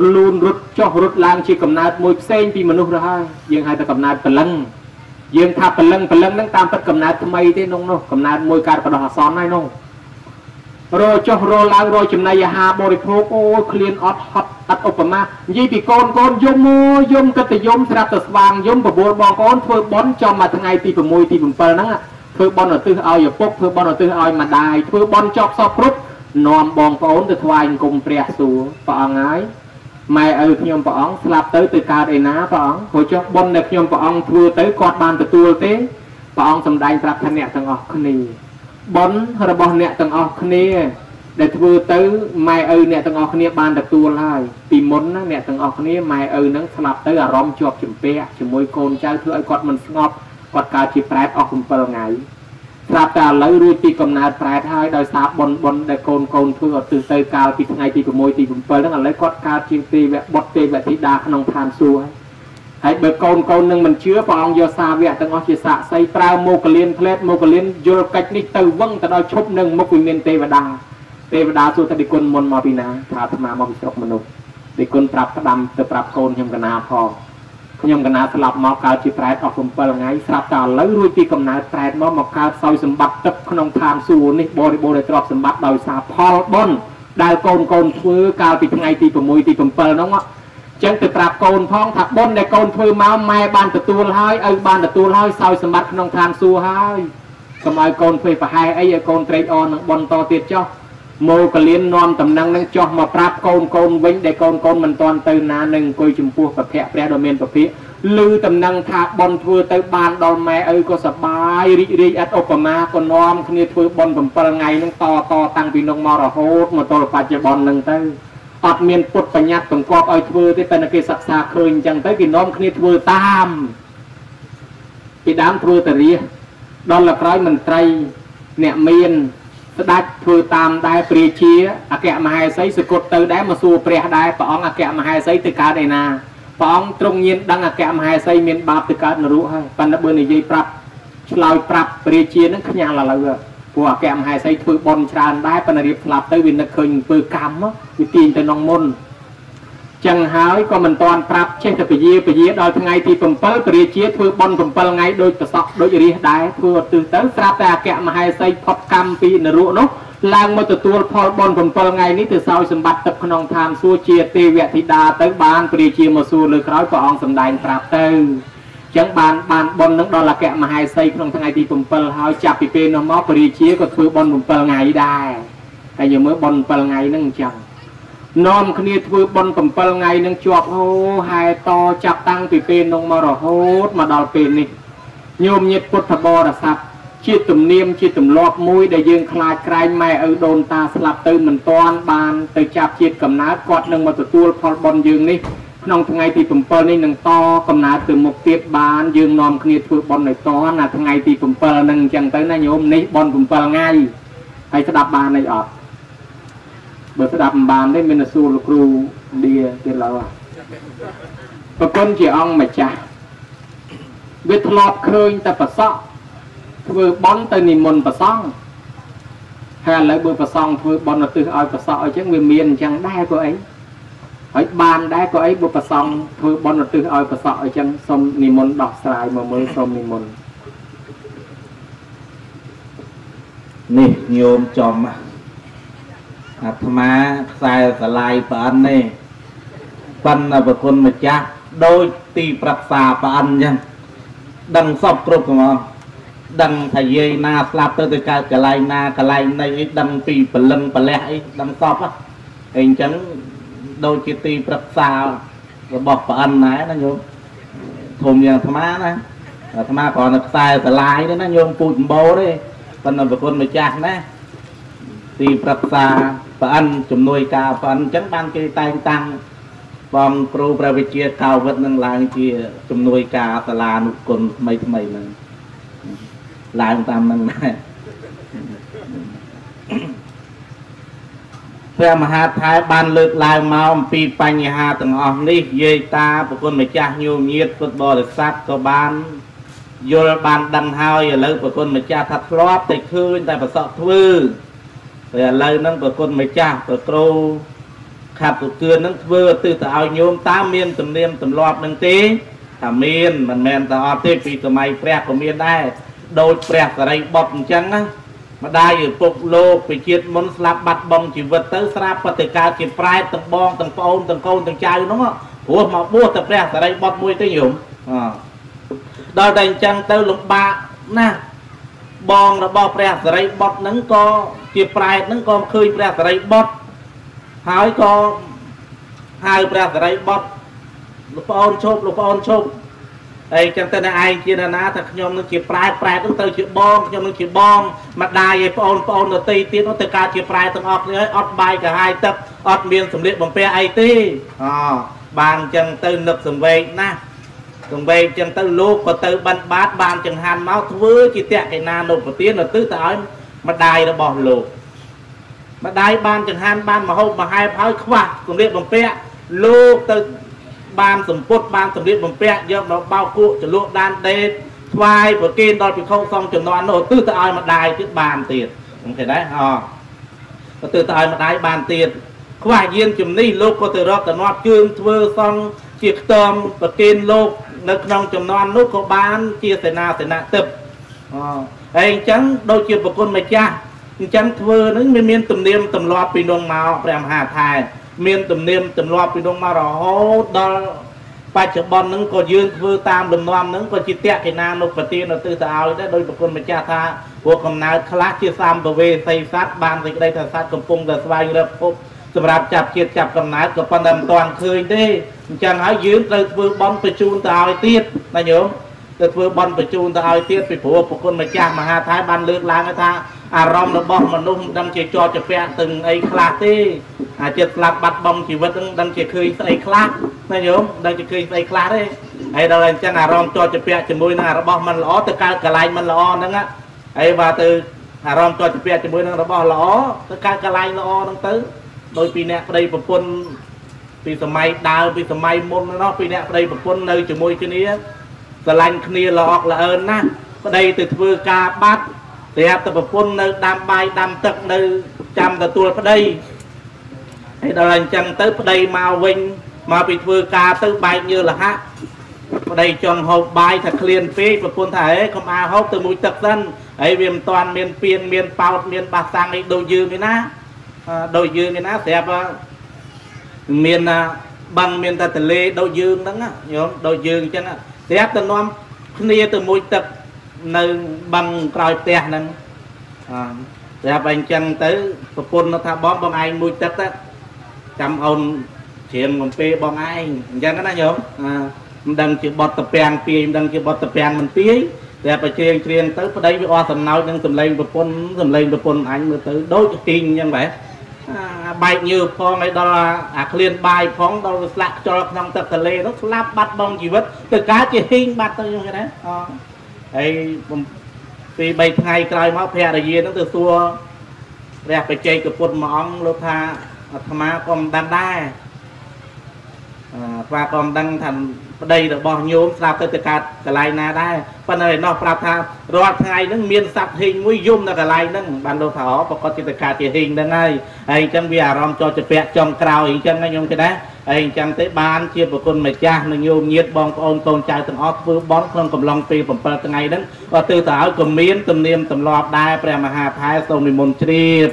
រលូនរត់ចុះរត់ឡើងជាកំណើតមួយផ្សេងពីមនុស្សទៅហើយយើងហៅថាកំណើតព្រលឹងយើងថាព្រលឹងព្រលឹងហ្នឹងតាមពិតកំណើតថ្មីទេក្នុងនោះកំណើតមួយកើតបដោះអាសន្នហើយនោះ រចុះរឡើងរចំណីអាហារបរិភោគអូឃ្លានអត់ហត់អត់ឧបមានិយាយពីកូនកូនយំយំកិត្តិយមស្រាប់តែស្វាងយំបបួលបងប្អូនធ្វើបន់ចំមកថ្ងៃទី6ទី7ហ្នឹងធ្វើបន់ឧទ្ទិសឲ្យឪពុកធ្វើបន់ឧទ្ទិសឲ្យម្ដាយធ្វើបន់ចប់សពគ្រប់នាំបងប្អូនទៅថ្វាយអង្គមព្រះសួរព្រះអង្គហើយម៉ែឪខ្ញុំព្រះអង្គស្លាប់ទៅទៅកើតឯណាព្រះអង្គព្រោះចុះបន់ដែលខ្ញុំព្រះអង្គធ្វើទៅគាត់បានទទួលទេព្រះអង្គសម្ដែងប្រាប់ថាអ្នកទាំងអស់គ្នា បុណ្យរបស់អ្នកទាំងអស់គ្នា ដែលធ្វើទៅម៉ែឪអ្នកទាំងអស់គ្នាបានទទួលហើយពីមុនណាអ្នកទាំងអស់គ្នាម៉ែឪនឹងស្លាប់ទៅអារម្មណ៍ជាប់ជំពាក់ជាមួយកូនចៅធ្វើឲ្យគាត់មិនស្ងប់គាត់កើតជាប្រែតអស់7ថ្ងៃស្រាប់តែឥឡូវរួចពីកំណើតប្រែតហើយដោយសារបុណ្យបុណ្យដែលកូនកូនធ្វើឧទ្ទិសទៅកាលពីថ្ងៃទី6ទី7ហ្នឹងឥឡូវគាត់កើតជាទេវបុត្រទេវធីតាក្នុងឋានសួគ៌ហើយ ហើយបើកូនកូននឹងមិនជឿព្រះអង្គយកសាវកទាំងអស់ជាសាក្សីប្រើមកកលៀនផ្លែតមកកលៀនយល់កិច្ចនេះទៅវឹងទៅដល់ឈប់នឹងមុខវិមានទេវតាទេវតាសួរថាឌីគុណមុនមកពីណាថាអាត្មាមកពីស្រុកមនុស្សឌីគុណប្រាប់ផ្ដាំទៅប្រាប់កូនខ្ញុំកណាផងខ្ញុំកណាស្លាប់មកកើតជាប្រែតអស់7ថ្ងៃស្រាប់តែឥឡូវរួចពីកំណើតប្រែតមកមកកើតសោយសម្បត្តិទឹកក្នុងឋានសួគ៌នេះបរិបូរណ៍ដោយទ្រព្យសម្បត្តិដោយសារផលបុណ្យដែលកូនកូនធ្វើកាលពីថ្ងៃទី6ទី7ហ្នឹង ចឹងទៅប្រាប់កូនផងថាបុណ្យដែលកូនធ្វើមកម៉ែបានទទួលហើយឪបានទទួលហើយសោយសម្បត្តិក្នុងឋានសួគ៌ហើយកុំឲ្យកូនធ្វើប្រហែអីឲ្យកូនត្រេកអរនឹងបុណ្យតទៀតចុះមកកលៀននាំតំណែងនឹងចោះមកប្រាប់កូនកូនវិញដែលកូនកូនមិនទាន់ទៅណានឹងអង្គុយចំពោះប្រភពព្រះដ៏មានពភាឮតំណែងថាបនធ្វើទៅបានដល់ម៉ែឪក៏សបាយរីករាយឥតឧបមាក៏នាំគ្នាធ្វើបន7ថ្ងៃនឹងតតតាំងពីនោះមករហូតមកទល់បច្ចុប្បន្ននឹងទៅ អត់មានពុតបញ្ញត្តិបង្គាប់ឲ្យធ្វើទេតែគេសិក្សាឃើញអញ្ចឹងទៅគេនាំគ្នាធ្វើតាមពីដើមធ្វើតារាដល់លក្រោយមន្ត្រីអ្នកមានស្ដេចធ្វើតាមដែរព្រះជាអគ្គមហេសីសគត់ទៅដែរមកសួរព្រះដែរព្រះអង្គអគ្គមហេសីទៅកើតឯណាព្រះអង្គទ្រង់ញៀនដឹងអគ្គមហេសីមានបាបទៅកើតនរកហើយប៉ុន្តែបើនិយាយប្រាប់ឆ្លើយប្រាប់ព្រះជានឹងខ្ញាល់ឥឡូវ ព្រោះអគ្គមហេសីធ្វើបន់ច្រើនដែរប៉ុន្តែរៀបស្លាប់ទៅវានឹកឃើញធ្វើកម្មវាទាញទៅក្នុងមុនចឹងហើយក៏មិនតាន់ប្រាប់ចេះតែពជាពជាដល់ថ្ងៃទី7ព្រះរាជាធ្វើបន់7ថ្ងៃដូចប្រសក់ដូចរាសដែរធ្វើទិសទៅស្រាប់តែអគ្គមហេសីផុតកម្មពីនរកនោះឡើងមកទទួលផលបន់7ថ្ងៃនេះទៅសោយសម្បត្តិទឹកក្នុងឋានសួគ៌ជាទេវធីតាទៅបានព្រះរាជាមកសួរលើក្រោយព្រះអង្គសម្ដែងប្រាប់ទៅ ចឹងបានបានបននឹងដល់អគ្គមហេសីក្នុងថ្ងៃទី7ហើយចាប់ពីពេលនោះមកព្រះរាជាក៏ធ្វើបន7ថ្ងៃដែរហើយយើងមើលបន7ថ្ងៃហ្នឹងអញ្ចឹងនាំគ្នាធ្វើបុណ្យ7ថ្ងៃនឹងជាប់ហូហែតចាប់តាំងពីពេលនោះមករហូតមកដល់ពេលនេះញោមញាតពុទ្ធបរិស័ទជាទំនៀមជាទម្លាប់មួយដែលយើងខ្លាចក្រែងម៉ែឪដូនតាស្លាប់ទៅមិនទាន់បានទៅចាប់ជាតិកំណើតគាត់នឹងមកទទួលផលបុណ្យយើងនេះ ក្នុងថ្ងៃទី7នេះនឹងតកំណើតទៅមុខទៀតបានយើងនាំគ្នាធ្វើបុណ្យឲ្យតណាថ្ងៃទី7ហ្នឹងអញ្ចឹងទៅណាញោមនេះបុណ្យ7ថ្ងៃហើយស្ដាប់បានអីអត់បើស្ដាប់មិនបានទេមានសួរលោកគ្រូឌីទៀតឡើយប្រពន្ធជាអង្គម្ចាស់វាធ្លាប់ឃើញតែប្រសក់ធ្វើបន់ទៅនិមន្តប្រសង់ហើយឥឡូវបើប្រសង់ធ្វើបន់ឧទ្ទិសឲ្យប្រសក់អញ្ចឹងវាមានអញ្ចឹងដែរក៏អី ហើយបានដែរក៏អីបើប្រសង់ធ្វើបន់ឧទ្ទិសឲ្យប្រសក់អញ្ចឹងសូមនិមន្តដោះស្រាយមកមើលសូមនិមន្តនេះញោមចំអាត្មាខ្សែស្រឡាយប្រអិននេះប៉ុន្តែប្រគុណម្ចាស់ដូចទីប្រឹក្សាប្រអិនអញ្ចឹងដឹងសពគ្រប់ហ្មងដឹងថាយាយណាស្លាប់ទៅទៅកើតកន្លែងណាកន្លែងណីអីដឹងពីពលឹងប្រលះអីដឹងសពហ្នឹងអញ្ចឹង ដូចជាទីប្រឹក្សារបស់ប្រអិនដែរណាញោមធំយ៉ាងអាត្មាណាអាត្មាគ្រាន់តែខ្សែស្រឡាយទេណាញោមពូជដំបូទេប៉ុន្តែប្រគុណម្ចាស់ណាទីប្រឹក្សាប្រអិនជំនួយការប្រអិនអញ្ចឹងបានគេតែងតាំងបងគ្រូប្រវិជាកៅវិតនឹងឡើងជាជំនួយការសាលានុគុណថ្មីថ្មីហ្នឹងឡើងតាមហ្នឹងដែរ ព្រះមហាថែបានលើកឡើងមកអំពីបញ្ហាទាំងអស់នេះយាយតាប្រគុណម្ចាស់ញោមញាតពុទ្ធបរិស័ទក៏បានយល់បានដឹងហើយឥឡូវប្រគុណម្ចាស់ថាធ្លាប់តែឃើញតែប្រសក់ធ្វើតែឥឡូវហ្នឹងប្រគុណម្ចាស់ប្រគ្រូខាត់ទឿនហ្នឹងធ្វើទៅទៅឲ្យញោមតាមមានទំនៀមទម្លាប់នឹងទេថាមានមិនមែនតែអត់ទេពីសម័យព្រះក៏មានដែរដូចព្រះសរិបុត្រអញ្ចឹងណា ម្ដាយឪពុកលោកពីជាតិមុនស្លាប់បាត់បង់ជីវិតទៅស្រាប់បតិកាជាប្រែតទាំងបងទាំងប្អូនទាំងកូនទាំងចៅហ្នឹងព្រោះមកបួសទៅព្រះសរិបុត្រមួយទៅញោមដល់តែអញ្ចឹងទៅលំបាកណាស់បងរបស់ព្រះសរិបុត្រហ្នឹងក៏ជាប្រែតហ្នឹងក៏ឃើញព្រះសរិបុត្រហើយក៏ហៅព្រះសរិបុត្រលោកប្អូនឈប់លោកប្អូនឈប់ អីចឹងទៅនៅឯងជាណាណាថាខ្ញុំនឹងជាប្រែប្រែនឹងទៅជាបងខ្ញុំនឹងជាបងម្ដាយឯបងប្អូនដតីទៀតទៅកើតជាប្រែទាំងអស់គ្នាអត់បាយកាហាយទឹកអត់មានសម្លៀកបំពាក់អីទេអូបានចឹងទៅនឹកសង្វេកណាស់សង្វេកចឹងទៅលោកក៏ទៅបិណ្ឌបាតបានចង្ហាន់មកធ្វើជាតេកេណានុប្រទានទៅទៅឲ្យម្ដាយរបស់លោកម្ដាយបានចង្ហាន់បានមហូបមហែបហើយខ្វះសម្លៀកបំពាក់លោកទៅ បានសម្ពុតបានសម្លៀកបំពាក់យកមកបោកគក់ចលក់ដានដេតថ្វាយប្រគេនដល់ពិខុសង្ឃចំនួននោះទិសទៅឲ្យម្ដាយទៀតបានទៀតឃើញដែរអក៏ទិសទៅឲ្យម្ដាយបានទៀតខ្វះយានជំនេះលោកក៏ទៅរកតំណត់ជើងធ្វើសង្ឃជាខ្ទមប្រគេនលោកនៅក្នុងចំនួននោះក៏បានជាសេនាសេនៈទឹកអហើយអញ្ចឹងដូចជាប្រគុណម្ចាស់អញ្ចឹងធ្វើនឹងមានមានទំនៀមទម្លាប់ពីនោះមកព្រះមហាថែ មានទំនៀមទម្លាប់ពីនោះមករហូតដល់បច្ចុប្បន្នហ្នឹងក៏យើងធ្វើតាមលំនាំហ្នឹងក៏ជាតេកិណានុបទានទៅទៅឲ្យដែរដោយប្រគុណម្ចាស់ថាពួកកំណើតខ្លះជាសាមបវេសីស័តបានសេចក្តីថាសត្វកំពុងតែស្វែងរកភពសម្រាប់ចាប់ជាតិចាប់កំណើតក៏ប៉ុន្តែមិនទាន់ឃើញទេអញ្ចឹងហើយយើងត្រូវធ្វើបន់បញ្ជូនទៅឲ្យទៀតណាញោមទៅធ្វើបន់បញ្ជូនទៅឲ្យទៀតពីព្រោះប្រគុណម្ចាស់មហាថៃបានលើកឡើងថា អារម្មណ៍របស់មនុស្សមិនដឹងជាជាប់ជាពាក់ទាំងអីខ្លះទេអាចិត្តស្លាប់បាត់បង់ជីវិតនឹងដឹងជាឃើញស្អីខ្លះណាញោមដឹងជាឃើញស្អីខ្លះទេហើយដល់អញ្ចឹងអារម្មណ៍ជាប់ជាពាក់ជាមួយនឹងរបស់មិនល្អទៅកើតកន្លែងមិនល្អហ្នឹងហើយបាទទៅអារម្មណ៍ជាប់ជាពាក់ជាមួយនឹងរបស់ល្អទៅកើតកន្លែងល្អហ្នឹងទៅដោយពីអ្នកប្តីប្រពន្ធពីសម័យដើមពីសម័យមុននោះពីអ្នកប្តីប្រពន្ធនៅជាមួយគ្នាស្រឡាញ់គ្នាល្អកល្អើនណាស់ប្តីទៅធ្វើការបាត់ ស្រាប់តែប្រពន្ធនៅដាំបាយដាំទឹកនៅចាំទទួលប្តីហើយដល់អញ្ចឹងទៅប្តីមកវិញមកពីធ្វើការទៅបែកញើលហៈប្តីចង់ហូបបាយថាឃ្លានពេកប្រពន្ធថាហេកុំអាហូបទៅមួយទឹកសិនហើយវាមិនតាន់មានពៀនមានប៉ោតមានបាសាំងអីដូចយើងទេណាដូចយើងទេណាស្រាប់មានបឹងមានតែទលេដូចយើងហ្នឹងញោមដូចយើងអញ្ចឹងស្រាប់តែនាំគ្នាទៅមួយទឹក នៅបឹងក្រោយផ្ទះហ្នឹងអប្រាប់អញ្ចឹងទៅប្រពន្ធថាបងបងឯងមួយទឹកទៅចាំអូនច្រៀងកំពីបងឯងអញ្ចឹងណាញោមមិនដឹងជាបត់តពាំងពីមិនដឹងជាបត់តពាំងមិនពីតែបើច្រៀងច្រៀងទៅប្តីវាអស់សំណោចនឹងសម្លេងប្រពន្ធសម្លេងប្រពន្ធអញមើលទៅដូចទីងអញ្ចឹងបែបបែកញើផងឲ្យដល់អាឃ្លានបាយផងដល់ស្លាក់ខ្យល់ក្នុងទឹកទន្លេនោះស្លាប់បាត់បង់ជីវិតទៅកើតជាហ៊ីងបាត់ទៅអញ្ចឹងណាអូ ហើយពី3ថ្ងៃក្រោយមកភរិយានឹងទៅសួរព្រះបច្ចេកពុទ្ធមួយអង្គលោកថាអាត្មាក៏មិនដឹងដែរអាត្មាក៏មិនដឹងថា ប្តីរបស់ញោមស្លាប់ទៅទៅកើតកន្លែងណាដែរប៉ុន្តែឯនោះប្រាប់ថារាល់ថ្ងៃហ្នឹងមានសត្វហេងមួយយំនៅកន្លែងហ្នឹងបានលោកថាអូប្រកាសជាទៅកើតជាហេងហ្នឹងហើយហើយអញ្ចឹងវាអារម្មណ៍ចោចជាពាក់ចំក្រោយអញ្ចឹងណាញោមគេដែរហើយអញ្ចឹងទេបានជាប្រគុណម្ចាស់និងញោមញាតបងប្អូនកូនចៅទាំងអស់ធ្វើបន់ក្នុងកំឡុងពេល7ថ្ងៃហ្នឹងក៏ទើបទៅឲ្យក៏មានទំនៀមទម្លាប់ដែរព្រះមហាថែសូមនិមន្តជ្រាប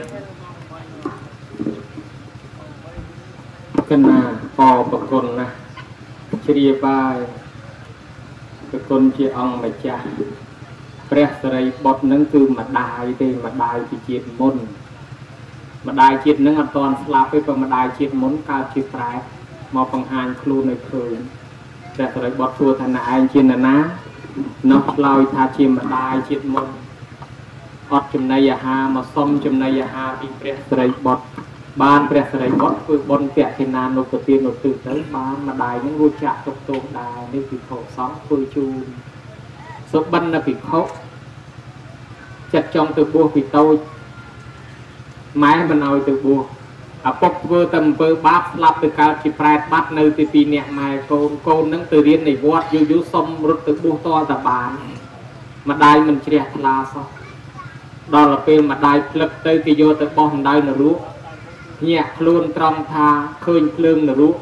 កណាអប្រគុណណា ជ្រាបបាយប្រគុណជាអង្គម្ចាស់ព្រះសរិបុត្រនឹងគឺម្ដាយទេម្ដាយពីជាតិមុនម្ដាយជាតិនឹងអត់ទាន់ស្លាប់ទេព្រោះម្ដាយជាតិមុនកើតជាប្រែតមកបង្ហាញខ្លួននៅឃើញព្រះសរិបុត្រសួរថាណែឯងជានរណានោះឆ្លើយថាជាម្ដាយជាតិមុនអត់ចំណីអាហារមកសុំចំណីអាហារពីព្រះស្រីបុត្រ បានព្រះស្រីបុត្រធ្វើបុណ្យពធិណានុពទានឧទ្ទិសទៅបានម្ដាយនឹងរួចចាក់ទុកទោសដែរនេះពិខុសង្ឃធ្វើជូនសុបិននៅពិខុចិត្តចង់ទៅបួសពីតូចម៉ែមិនឲ្យទៅបួសឪពុកធ្វើតែអំពើបាបស្លាប់ទៅកើតជាប្រែតបាត់នៅទីពីរនាក់ម៉ែកូនកូននឹងទៅរៀនในវត្តយូរយូរសុំរត់ទៅបួសតតែបានម្ដាយមិនជ្រះថ្លាសោះដល់ពេលម្ដាយផ្លឹកទៅគេយកទៅបោះម្ដាយនរក ញាក់ខ្លួនត្រង់ថាឃើញភ្លើងនរក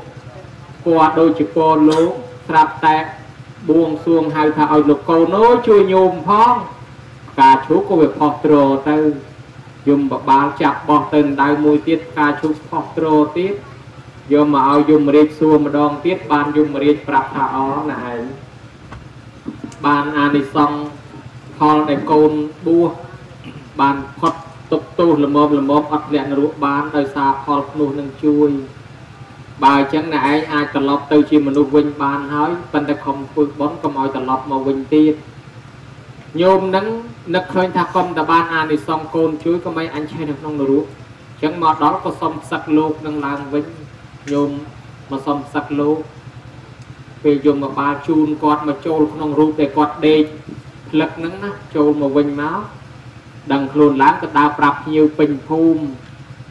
ពណ៌ដូចជាពណ៌លោកស្រាប់តែបួងសួងហៅថាឲ្យលោកកូនអូជួយញោមផងការឈូកក៏វាផុសត្រទៅយមបបាលចាប់បោះទៅដៅមួយទៀតការឈូកផុសត្រទៀតយកមកឲ្យយមរាជសួរម្ដងទៀតបានយមរាជប្រាប់ថាអណាឯងបានអានិសង្ឃផលដែលកូនបួសបានផុត ទុកទោសល្មមល្មមអត់លក្ខនរស់បានដោយសារផលភ្នោះនឹងជួយ បើអញ្ចឹងអ្នកឯងអាចត្រឡប់ទៅជាមនុស្សវិញបានហើយប៉ុន្តែខំធ្វើបន់កុំឲ្យត្រឡប់មកវិញទៀតញោមនឹងនឹកឃើញថាកុំតបានអានិសង្ឃកូនជួយកុំឲ្យអញឆេះនៅក្នុងនរកអញ្ចឹងមកដល់ក៏សុំសឹកលោកនឹងឡើងវិញញោមមកសុំសឹកលោកពេលយមមកបាលជូនគាត់មកចូលក្នុងរូបដែលគាត់ដេកផ្លឹកហ្នឹងណាចូលមកវិញមក ដឹងខ្លួនឡើងក៏ដើរប្រាប់ភ្ញៀវពេញភូមិ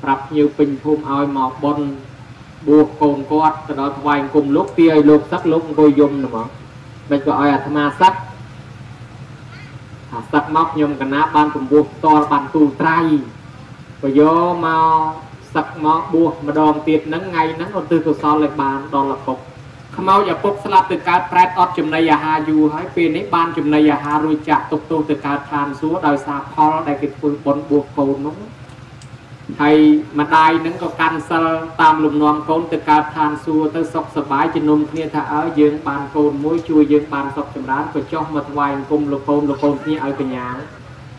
ប្រាប់ភ្ញៀវពេញភូមិឲ្យមកបន់បួសកូនគាត់ទៅដល់ថ្វាយអង្គមលោកទីឲ្យលោកសឹកលោកអង្គុយយំហ្មងមិនក៏ឲ្យអាត្មាសឹកអាសឹកមកខ្ញុំកណាបានពំពោះផ្ទាល់បានទូលត្រៃក៏យកមកសឹកមកបួសម្ដងទៀតហ្នឹងថ្ងៃហ្នឹងឧទ្ទិសកុសលឲ្យបានដល់ឪពុក ខ្មោចឪពុកស្លាប់ទៅកើតប្រែតអត់ចំណីអាហារយូរហើយពេលនេះបានចំណីអាហាររួចចាក់ទុកទោសទៅកើតឋានសួគ៌ដោយសារផលដែលគេធ្វើបុណ្យបួសកូននោះហើយម្ដាយនឹងក៏កាន់សិលតាមលំនាំកូនទៅកើតឋានសួគ៌ទៅសុខសប្បាយជំនុំគ្នាថាអើយើងបានកូនមួយជួយយើងបានសុខចម្រើនក៏ចុះមកថ្វាយអង្គមលោកកូនលោកកូនគ្នាឲ្យកញ្ញា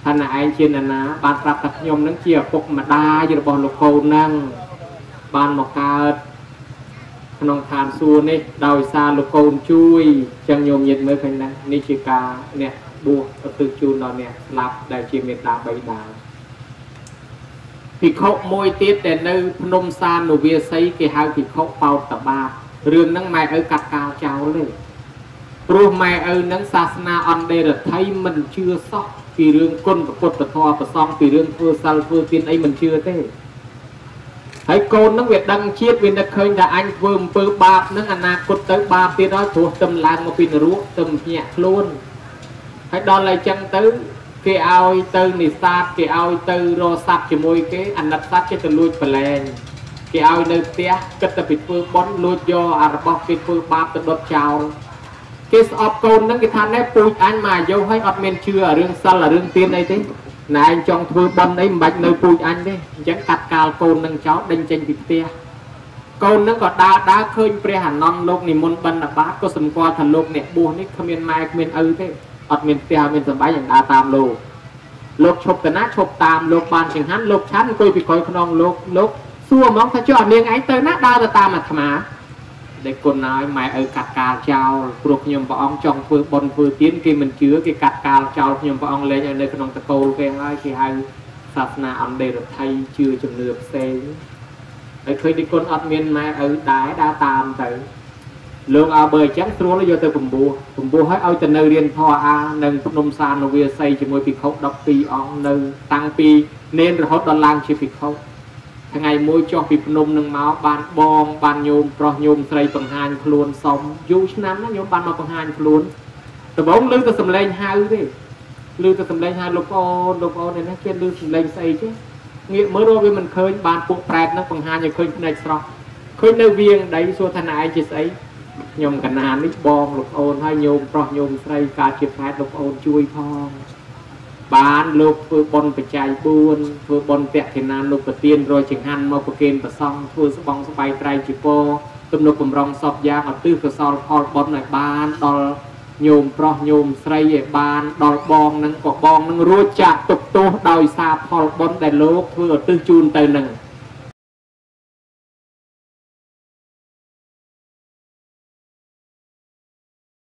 ថាណែឯងជានរណាបានប្រាប់ថាខ្ញុំនឹងជាឪពុកម្ដាយរបស់លោកកូននឹងបានមកកើត ក្នុងឋានសួគ៌នេះដោយសារលោកកូនជួយចឹងញោមញាតមើលឃើញណានេះជាការអ្នកបួសឧទ្ទិសជូនដល់អ្នកស្លាប់ដែលជាមេត្តាបិតាភិក្ខុមួយទៀតដែលនៅភ្នំសាននវាសីគេហៅភិក្ខុបោតបារឿងហ្នឹងម៉ែឪកាត់កាលចោលទេព្រោះម៉ែឪនឹងសាសនាអន្តេរដ្ឋីមិនជឿសោះពីរឿងគុណពុទ្ធធម៌ប្រសងពីរឿងធ្វើសិលធ្វើទានអីមិនជឿទេ ហើយកូននឹងវាដឹងជាតិវានឹកឃើញថាអញធ្វើអំពើបាបនឹងអនាគតទៅបាបទៀតហើយព្រោះទឹមឡើងមកពីនរកទឹមភ្ញាក់ខ្លួនហើយដល់ហើយចឹងទៅគេឲ្យទៅនេសាទគេឲ្យទៅរកសัตว์ជាមួយគេអាណិតសัตว์ចេះទៅលួចប្រឡែងគេឲ្យនៅផ្ទះគិតតែពីធ្វើបន់លួចយកអារបស់គេធ្វើបាបទៅដុតចោលគេស្អប់កូននឹងគេថាណែពូជអញមកអាយុហើយអត់មានជឿរឿងសិលរឿងទៀនអីទេ ណែឯងចង់ធ្វើបន់អីមិនបាច់នៅពូជអញទេអញ្ចឹងកាត់កាលកូននឹងចោលដេញចេញពីផ្ទះកូននឹងក៏ដើរដើរឃើញព្រះអានន្ទលោកនិមន្តបិណ្ឌបាតក៏សម្គាល់ថាលោកអ្នកបួសនេះគ្មានម៉ែគ្មានឪទេអត់មានផ្ទះមានសម្បែងយ៉ាងដើរតាមលោកលោកឈប់តាណាឈប់តាមលោកបានចង្ហាន់លោកឆាន់អង្គុយពីក្រោយខ្នងលោកលោកសួរហ្មងថាចុះអត់នាងឯងទៅណាដើរទៅតាមអាត្មា ដែលគុណហើយម៉ែឪកាត់កាលចោលព្រោះខ្ញុំព្រះអង្គចង់ធ្វើបុណ្យធ្វើទានគេមិនជឿគេកាត់កាលចោលខ្ញុំព្រះអង្គលែងឲ្យនៅក្នុងតកូលគេហើយគេហៅសាសនាអន្តេរដ្ឋីជឿជំនឿផ្សេងហើយឃើញទីគុណអត់មានម៉ែឪដែរដើរតាមទៅលោកអើបើអញ្ចឹងស្រួលយកទៅពំពោះពំពោះឲ្យឲ្យទៅនៅរៀនធម៌អានៅភ្នំសាននវាស័យជាមួយភិក្ខុ12អង្គនៅតាំងពីនេនរហូតដល់ឡើងជាភិក្ខុ ថ្ងៃមួយចុះពីភ្នំនឹងមកបានបងបានញោមប្រុសញោមស្រីបង្ហាញខ្លួនសុំយូរឆ្នាំណាញោមបានមកបង្ហាញខ្លួនដំបូងឮតែសំឡេងហៅទេឮតែសំឡេងហៅលោកអូនលោកអូននេះគេឮសំឡេងស្អីចេះងាកមើលរកវាមិនឃើញបានពួកប្រែតនឹងបង្ហាញឲ្យឃើញភ្នែកស្រស់ឃើញនៅវៀងដីសួរថាណែឯងជាស្អីខ្ញុំកណាននេះបងលោកអូនហើយញោមប្រុសញោមស្រីកើតជាប្រែតលោកអូនជួយផង បានលោកធ្វើបុណ្យបច្ច័យ4ធ្វើបុណ្យតេខេណានុពទានរយចង្ហាន់មកប្រគេនប្រសង់ធ្វើស្បង់ស្បៃត្រៃជីពរទំនុកបំរុងសពយ៉ាងឧទ្ទិសកុសលផលបុណ្យឲ្យបានដល់ញោមប្រុសញោមស្រីឲ្យបានដល់បងនឹងក៏បងនឹងរួចចាក់ទុកទោសដោយសារផលបុណ្យដែលលោកធ្វើឧទ្ទិសជូនទៅនឹង